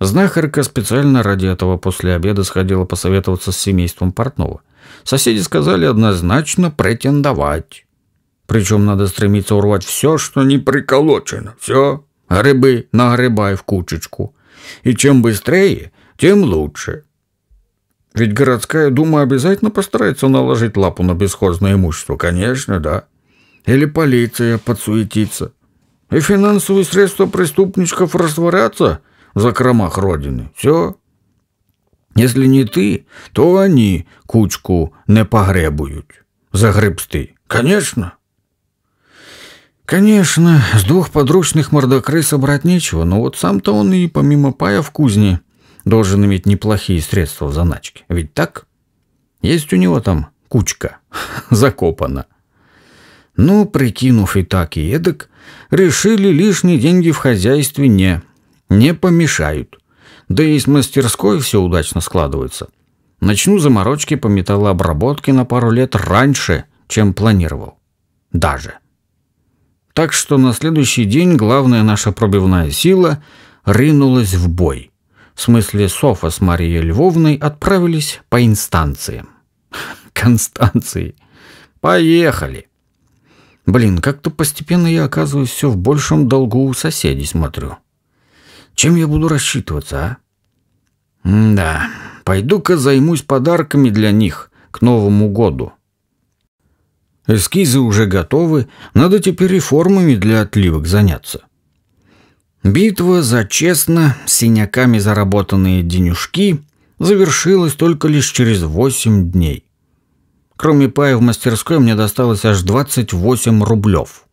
Знахарка специально ради этого после обеда сходила посоветоваться с семейством Портнова. Соседи сказали однозначно претендовать. Причем надо стремиться урвать все, что не приколочено. Все. Грибы нагребай в кучечку. И чем быстрее, тем лучше. Ведь городская дума обязательно постарается наложить лапу на бесхозное имущество. Конечно, да. Или полиция подсуетится. И финансовые средства преступничков растворятся в закромах Родины. Все. Если не ты, то они кучку не погребуют. Загребсти. Конечно. Конечно, с двух подручных мордокрыс собрать нечего, но вот сам-то он и помимо пая в кузне должен иметь неплохие средства в заначке. Ведь так? Есть у него там кучка закопана. Ну, прикинув и так, и эдак, решили лишние деньги в хозяйстве не, не помешают. Да и с мастерской все удачно складывается. Начну заморочки по металлообработке на пару лет раньше, чем планировал. Даже. Так что на следующий день главная наша пробивная сила ринулась в бой. В смысле, Софа с Марией Львовной отправились по инстанциям. Констанции. Поехали. Блин, как-то постепенно я оказываюсь все в большем долгу у соседей, смотрю. Чем я буду рассчитываться, а? М да, пойду-ка займусь подарками для них к Новому году. Эскизы уже готовы, надо теперь реформами для отливок заняться. Битва за честно, синяками заработанные денежки завершилась только лишь через восемь дней. Кроме пая в мастерской мне досталось аж 28 рублев.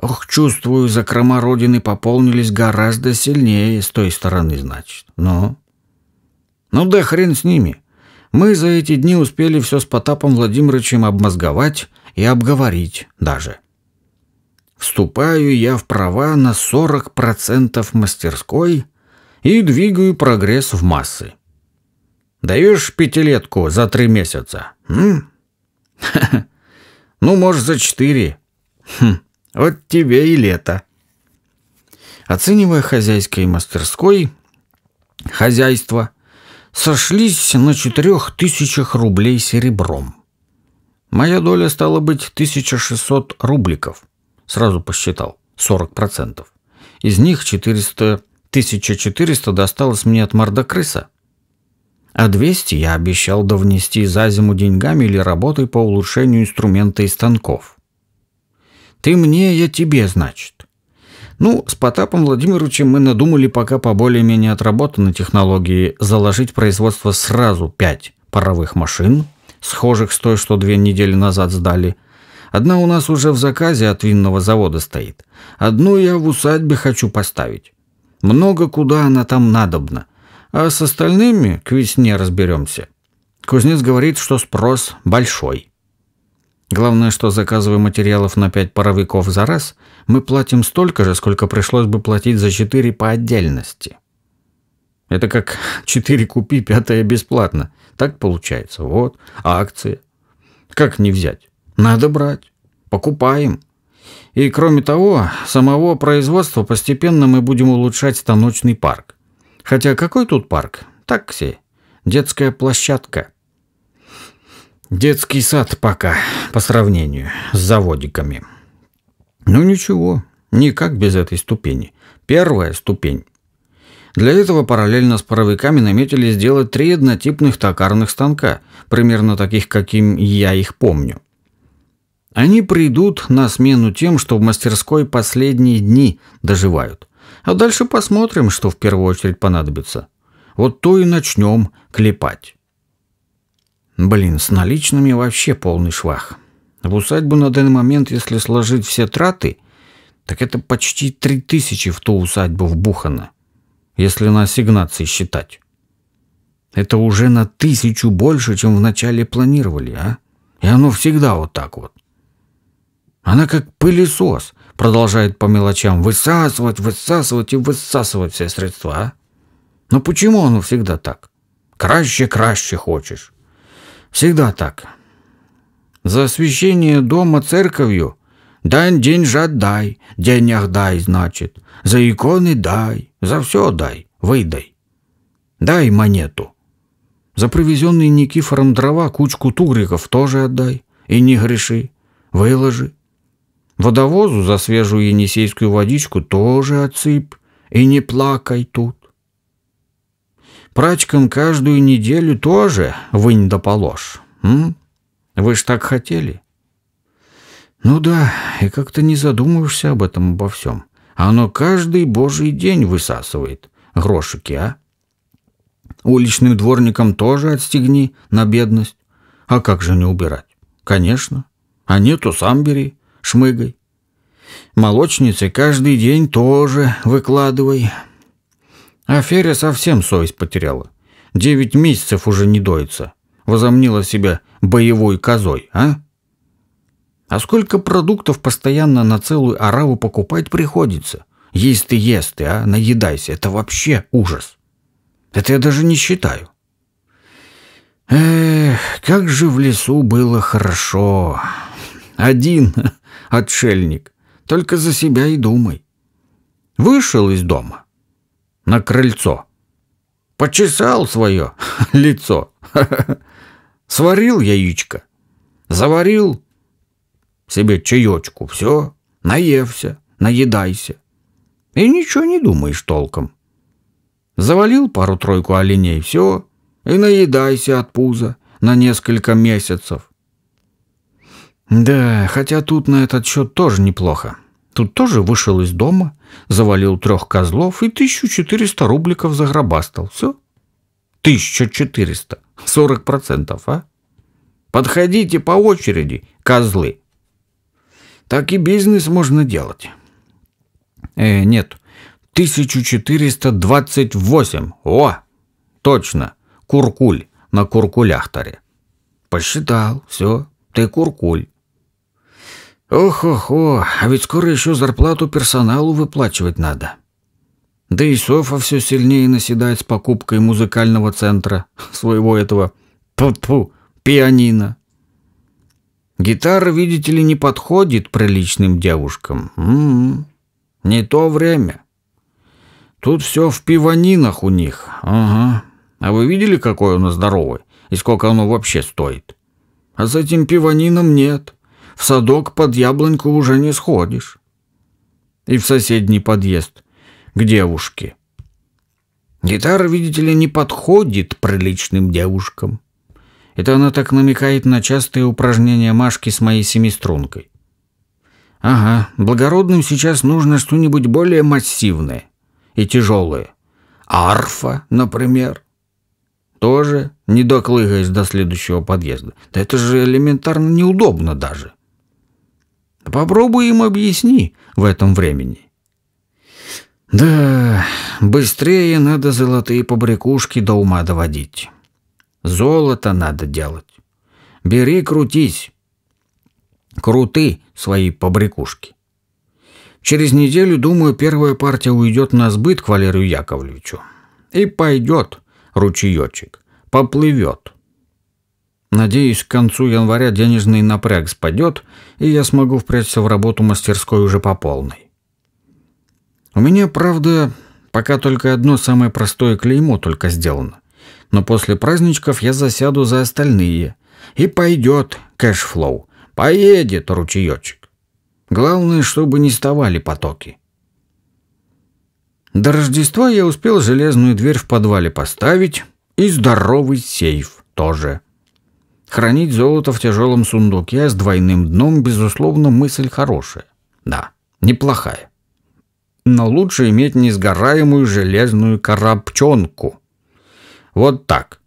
Ох, чувствую, закрома Родины пополнились гораздо сильнее с той стороны, значит. Ну? Ну да хрен с ними. Мы за эти дни успели все с Потапом Владимировичем обмозговать и обговорить даже. Вступаю я в права на 40% мастерской и двигаю прогресс в массы. Даешь пятилетку за три месяца? М? Ну, может, за четыре. Хм, вот тебе и лето. Оценивая хозяйской мастерской, хозяйство сошлись на четырех тысячах рублей серебром. Моя доля стала быть 1600 рубликов. Сразу посчитал. 40%. Из них 400, 1400 досталось мне от мордокрыса. А 200 я обещал довнести за зиму деньгами или работой по улучшению инструмента и станков. Ты мне, я тебе, значит. Ну, с Потапом Владимировичем мы надумали пока по более-менее отработанной технологии заложить производство сразу пять паровых машин, схожих с той, что две недели назад сдали. Одна у нас уже в заказе от винного завода стоит. Одну я в усадьбе хочу поставить. Много куда она там надобна. А с остальными к весне разберемся. Кузнец говорит, что спрос большой. Главное, что заказывая материалов на пять паровиков за раз, мы платим столько же, сколько пришлось бы платить за четыре по отдельности. Это как четыре купи, пятое бесплатно. Так получается. Вот, акции. Как не взять? Надо брать. Покупаем. И кроме того, самого производства постепенно мы будем улучшать станочный парк. Хотя какой тут парк? Такси. Детская площадка. Детский сад пока, по сравнению с заводиками. Ну ничего, никак без этой ступени. Первая ступень. Для этого параллельно с паровиками наметили сделать три однотипных токарных станка, примерно таких, каким я их помню. Они придут на смену тем, что в мастерской последние дни доживают. А дальше посмотрим, что в первую очередь понадобится. Вот то и начнем клепать. Блин, с наличными вообще полный швах. В усадьбу на данный момент, если сложить все траты, так это почти три тысячи в ту усадьбу вбухано, если на ассигнации считать. Это уже на тысячу больше, чем вначале планировали, а? И оно всегда вот так вот. Она как пылесос, продолжает по мелочам высасывать, высасывать и высасывать все средства, а? Но почему оно всегда так? Краще, краще хочешь. Всегда так. За освящение дома церковью дай деньжат дай, денег дай, значит. За иконы дай, за все дай, выдай. Дай монету. За привезенные Никифором дрова кучку тугриков тоже отдай. И не греши, выложи. Водовозу за свежую енисейскую водичку тоже отсыпь. И не плакай тут. Прачкам каждую неделю тоже вынь да положь. М? Вы ж так хотели? Ну да, и как-то не задумываешься об этом обо всем. Оно каждый божий день высасывает грошики, а? Уличным дворникам тоже отстегни на бедность. А как же не убирать? Конечно. А нету, сам бери, шмыгай. Молочницы каждый день тоже выкладывай. А Феря совсем совесть потеряла. Девять месяцев уже не доится. Возомнила себя боевой козой, а? А сколько продуктов постоянно на целую ораву покупать приходится? Есть ты, ест ты, а? Наедайся. Это вообще ужас. Это я даже не считаю. Эх, как же в лесу было хорошо. Один отшельник. Только за себя и думай. Вышел из дома на крыльцо. Почесал свое лицо. Сварил яичко. Заварил себе чаечку. Все, наевся, наедайся. И ничего не думаешь толком. Завалил пару-тройку оленей, все, и наедайся от пуза на несколько месяцев. Да, хотя тут на этот счет тоже неплохо. Тут тоже вышел из дома, завалил трех козлов и 1400 рубликов загробастал. Все. 1400. 40%, а? Подходите по очереди, козлы. Так и бизнес можно делать. Э, нет. 1428. О, точно. Куркуль на куркуляхторе. Посчитал. Все. Ты куркуль. Ох-охо, а ведь скоро еще зарплату персоналу выплачивать надо. Да и Софа все сильнее наседает с покупкой музыкального центра, своего этого пу пианино. Гитара, видите ли, не подходит приличным девушкам. М -м -м. Не то время. Тут все в пиванинах у них. Ага. А вы видели, какое оно здоровое? И сколько оно вообще стоит? А с этим пиванином нет в садок под яблоньку уже не сходишь. и в соседний подъезд к девушке. Гитара, видите ли, не подходит приличным девушкам. Это она так намекает на частые упражнения Машки с моей семистрункой. Ага, благородным сейчас нужно что-нибудь более массивное и тяжелое. Арфа, например. Тоже не доклыгаясь до следующего подъезда. Да это же элементарно неудобно даже. Попробуй им объясни в этом времени. Да, быстрее надо золотые побрякушки до ума доводить. Золото надо делать. Бери, крутись. Круты свои побрякушки. Через неделю, думаю, первая партия уйдет на сбыт к Валерию Яковлевичу. И пойдет ручеечек, поплывет. Надеюсь, к концу января денежный напряг спадет, и я смогу впрячься в работу мастерской уже по полной. У меня, правда, пока только одно самое простое клеймо только сделано. Но после праздничков я засяду за остальные. И пойдет cash flow. Поедет ручеечек. Главное, чтобы не вставали потоки. До Рождества я успел железную дверь в подвале поставить и здоровый сейф тоже. Хранить золото в тяжелом сундуке с двойным дном, безусловно, мысль хорошая. Да, неплохая. Но лучше иметь несгораемую железную коробчонку. Вот так.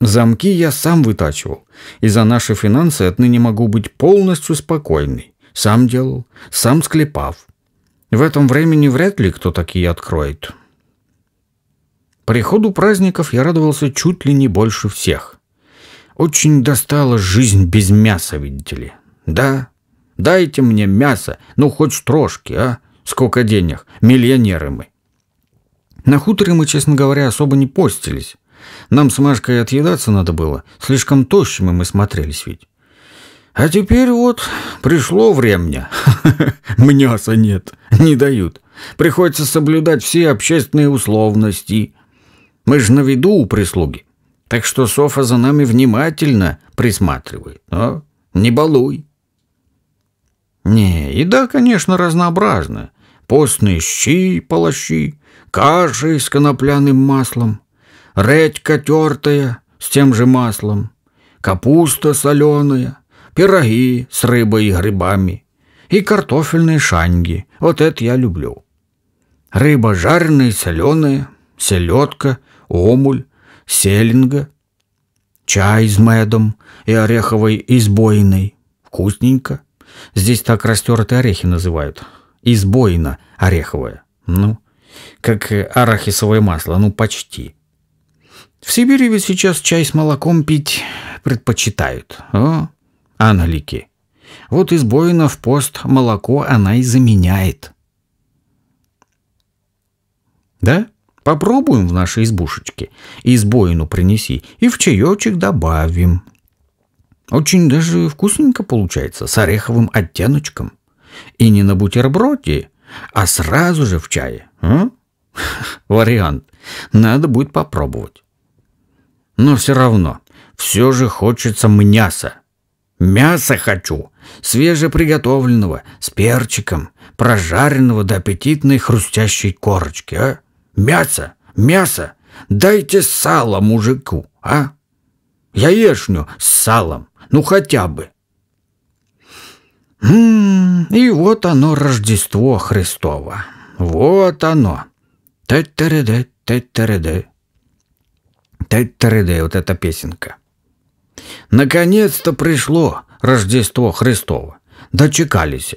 Замки я сам вытачивал, и за наши финансы отныне могу быть полностью спокойный. Сам делал, сам склепав. В этом времени вряд ли кто такие откроет. Приходу праздников я радовался чуть ли не больше всех. Очень достала жизнь без мяса, видите ли. Да, дайте мне мясо, ну хоть трошки, а? Сколько денег, миллионеры мы. На хуторе мы, честно говоря, особо не постились. Нам с Машкой отъедаться надо было. Слишком тощими мы смотрелись ведь. А теперь вот пришло время. Мяса нет, не дают. Приходится соблюдать все общественные условности. Мы же на виду у прислуги. Так что Софа за нами внимательно присматривает. А? Не балуй. Не, еда, конечно, разнообразная. Постные щи, полощи, каши с конопляным маслом, редька тертая с тем же маслом, капуста соленая, пироги с рыбой и грибами и картофельные шаньги. Вот это я люблю. Рыба жареная и соленая, селедка, омуль, селинга, чай с медом и ореховой избойной. Вкусненько. Здесь так растертые орехи называют. Избойна ореховая. Ну, как арахисовое масло, ну почти. В Сибири ведь сейчас чай с молоком пить предпочитают. О, англики. Вот избоина в пост молоко она и заменяет. Да? Попробуем в нашей избушечке. Избоину принеси и в чаечек добавим. Очень даже вкусненько получается, с ореховым оттеночком. И не на бутерброде, а сразу же в чае. А? Вариант. Надо будет попробовать. Но все равно, все же хочется мяса. Мясо хочу, свежеприготовленного, с перчиком, прожаренного до аппетитной хрустящей корочки, а? Мясо, мясо, дайте сало мужику, а? Яешню с салом, ну хотя бы. М -м, и вот оно, Рождество Христово. Вот оно. Тет-тереде, тет-тереде. Тет-тереде, вот эта песенка. Наконец-то пришло Рождество Христово. Дочекались.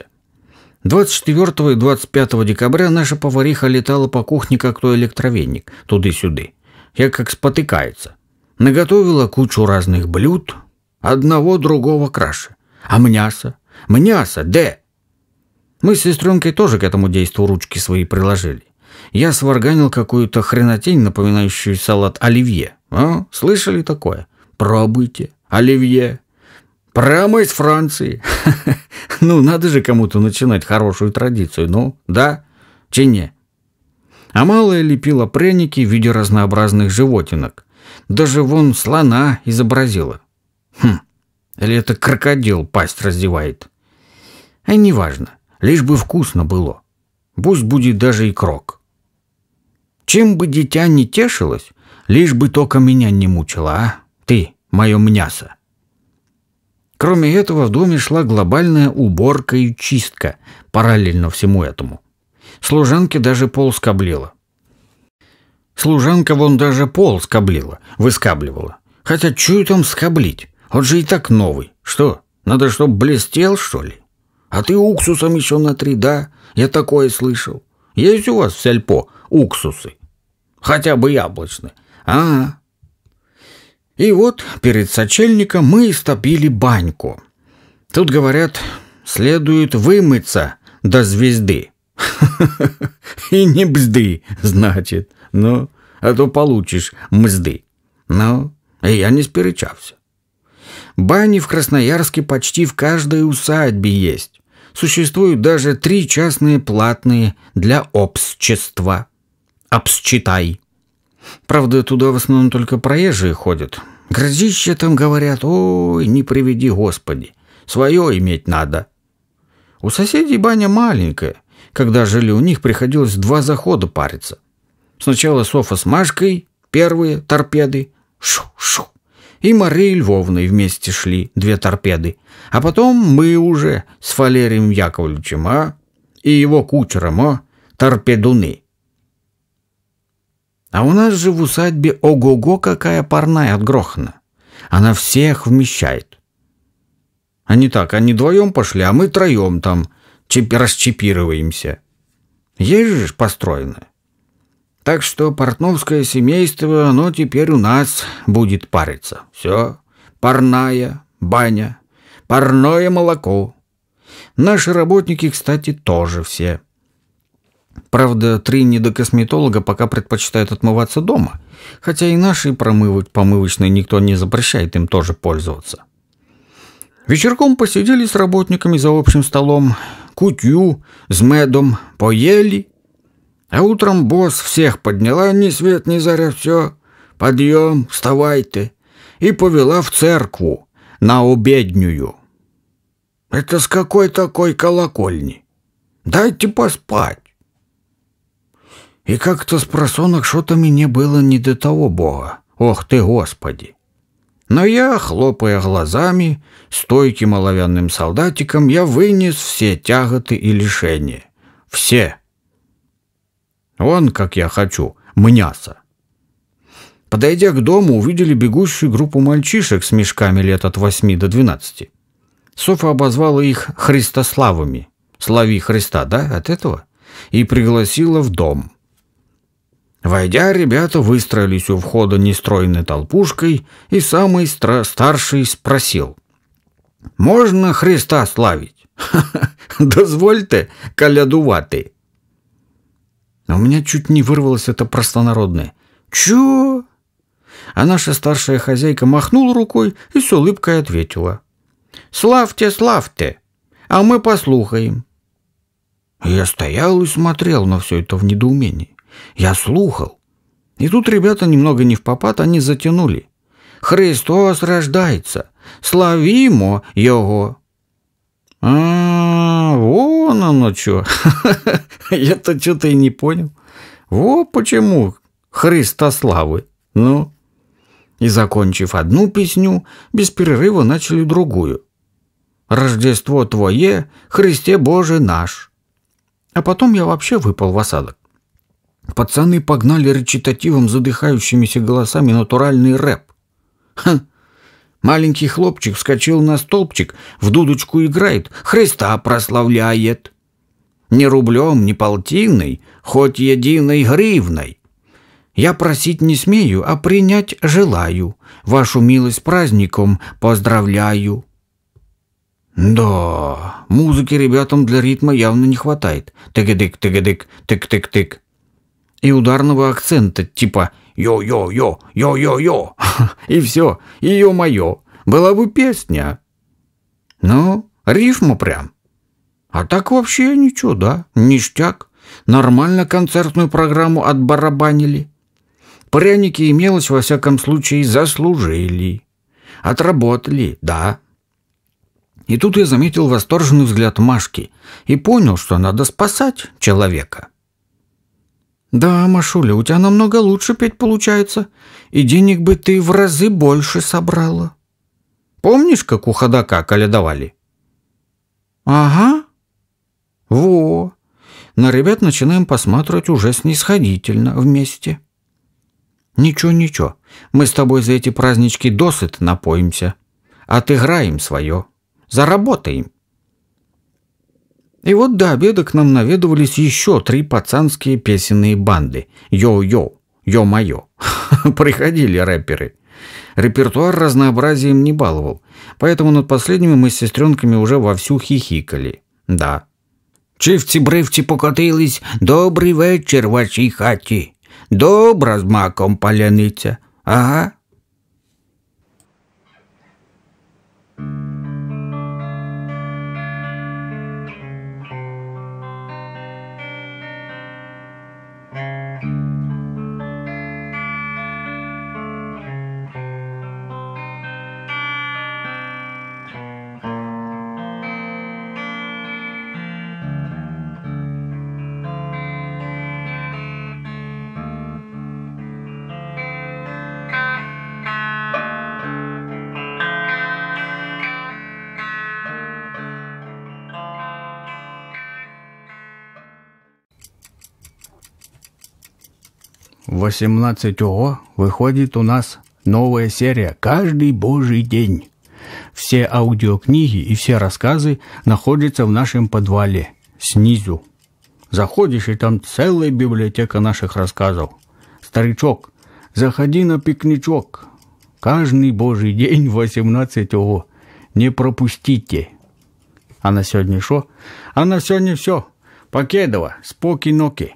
24 и 25 декабря наша повариха летала по кухне, как то электровеник, туды-сюды. Я как спотыкается. Наготовила кучу разных блюд, одного другого краше. А мясо? Мясо, де? Мы с сестренкой тоже к этому действу ручки свои приложили. Я сварганил какую-то хренотень, напоминающую салат оливье. А? Слышали такое? Пробуйте. Оливье. Прямо из Франции. ну, надо же кому-то начинать хорошую традицию. Ну, да? Чи не? А малая лепила пряники в виде разнообразных животинок. Даже вон слона изобразила. Хм, или это крокодил пасть раздевает? А неважно, лишь бы вкусно было. Пусть будет даже и крок. Чем бы дитя не тешилось, лишь бы только меня не мучило, а? Ты, мое мясо. Кроме этого, в доме шла глобальная уборка и чистка, параллельно всему этому. Служанке даже пол скоблила. Служанка вон даже пол скоблила, выскабливала. Хотя чую там скоблить? Он же и так новый. Что, надо, чтоб блестел, что ли? А ты уксусом еще натри, да? Я такое слышал. Есть у вас в сельпо уксусы? Хотя бы яблочные. А, и вот перед сочельником мы истопили баньку. Тут, говорят, следует вымыться до звезды. И не бзды, значит. Ну, а то получишь мзды. Ну, я не сперечався. Бани в Красноярске почти в каждой усадьбе есть. Существуют даже три частные платные для общества. Обсчитай. Правда, туда в основном только проезжие ходят. Грозище там говорят, ой, не приведи Господи, свое иметь надо. У соседей баня маленькая. Когда жили у них, приходилось два захода париться. Сначала Софа с Машкой, первые торпеды, шу-шу. И Мария Львовной вместе шли, две торпеды. А потом мы уже с Валерием Яковлевичем, а, и его кучером, а, торпедуны. А у нас же в усадьбе ого-го какая парная отгрохана. Она всех вмещает. Не так, они вдвоем пошли, а мы троем там чип расчипироваемся. Есть же построено. Так что портновское семейство, оно теперь у нас будет париться. Все, парная, баня, парное молоко. Наши работники, кстати, тоже все. Правда, три недокосметолога пока предпочитают отмываться дома, хотя и наши промывать помывочные никто не запрещает им тоже пользоваться. Вечерком посидели с работниками за общим столом, кутью, с медом, поели. А утром босс всех подняла ни свет ни заря, все, подъем, вставайте, и повела в церкву, на обеднюю. Это с какой такой колокольни? Дайте поспать. И как-то с просонок что-то мне было не до того бога. Ох ты, Господи! Но я, хлопая глазами, стойким оловянным солдатиком, я вынес все тяготы и лишения. Все. Вон, как я хочу, мняса. Подойдя к дому, увидели бегущую группу мальчишек с мешками лет от восьми до двенадцати. Софа обозвала их Христославами. Слави Христа, да, от этого? И пригласила в дом. Войдя, ребята выстроились у входа нестройной толпушкой, и самый старший спросил. «Можно Христа славить?» «Дозвольте, колядувати». У меня чуть не вырвалось это простонародное. «Чё?» А наша старшая хозяйка махнула рукой и с улыбкой ответила. «Славьте, славьте, а мы послухаем». Я стоял и смотрел на все это в недоумении. Я слухал. И тут ребята немного не в попад, они затянули. Христос рождается, славимо Его. А, вон оно что. Я-то что-то и не понял. Вот почему Христославы. Ну, и закончив одну песню, без перерыва начали другую. Рождество Твое, Христе Боже наш. А потом я вообще выпал в осадок. Пацаны погнали речитативом задыхающимися голосами натуральный рэп. Ха! Маленький хлопчик вскочил на столбчик, в дудочку играет, Христа прославляет. Не рублем, не полтиной, хоть единой гривной. Я просить не смею, а принять желаю. Вашу милость праздником поздравляю. Да, музыки ребятам для ритма явно не хватает. Тык-дык, тык-дык, тык-тык-тык и ударного акцента, типа «Йо-йо-йо, йо-йо-йо», и все, ее мое, была бы песня. Ну, рифма прям. А так вообще ничего, да, ништяк. Нормально концертную программу отбарабанили. Пряники и мелочь, во всяком случае, заслужили. Отработали, да. И тут я заметил восторженный взгляд Машки и понял, что надо спасать человека. «Да, Машуля, у тебя намного лучше петь получается, и денег бы ты в разы больше собрала. Помнишь, как у ходака колядовали?» «Ага. Во. На ребят начинаем посматривать уже снисходительно вместе». «Ничего, ничего, мы с тобой за эти празднички досыт напоимся, отыграем свое». Заработаем. И вот до обеда к нам наведывались еще три пацанские песенные банды. Йо-йо, йо-моё. Приходили рэперы. Репертуар разнообразием не баловал, поэтому над последними мы с сестренками уже вовсю хихикали. Да. Чивці-бривці покотились, добрий вечір вашій хаті. Добра з маком паляниця. Ага. В 18 ОГО выходит у нас новая серия «Каждый божий день». Все аудиокниги и все рассказы находятся в нашем подвале, снизу. Заходишь, и там целая библиотека наших рассказов. Старичок, заходи на пикничок. Каждый божий день в 18 ОГО. Не пропустите. А на сегодня что? А на сегодня все. Покедова, споки-ноки.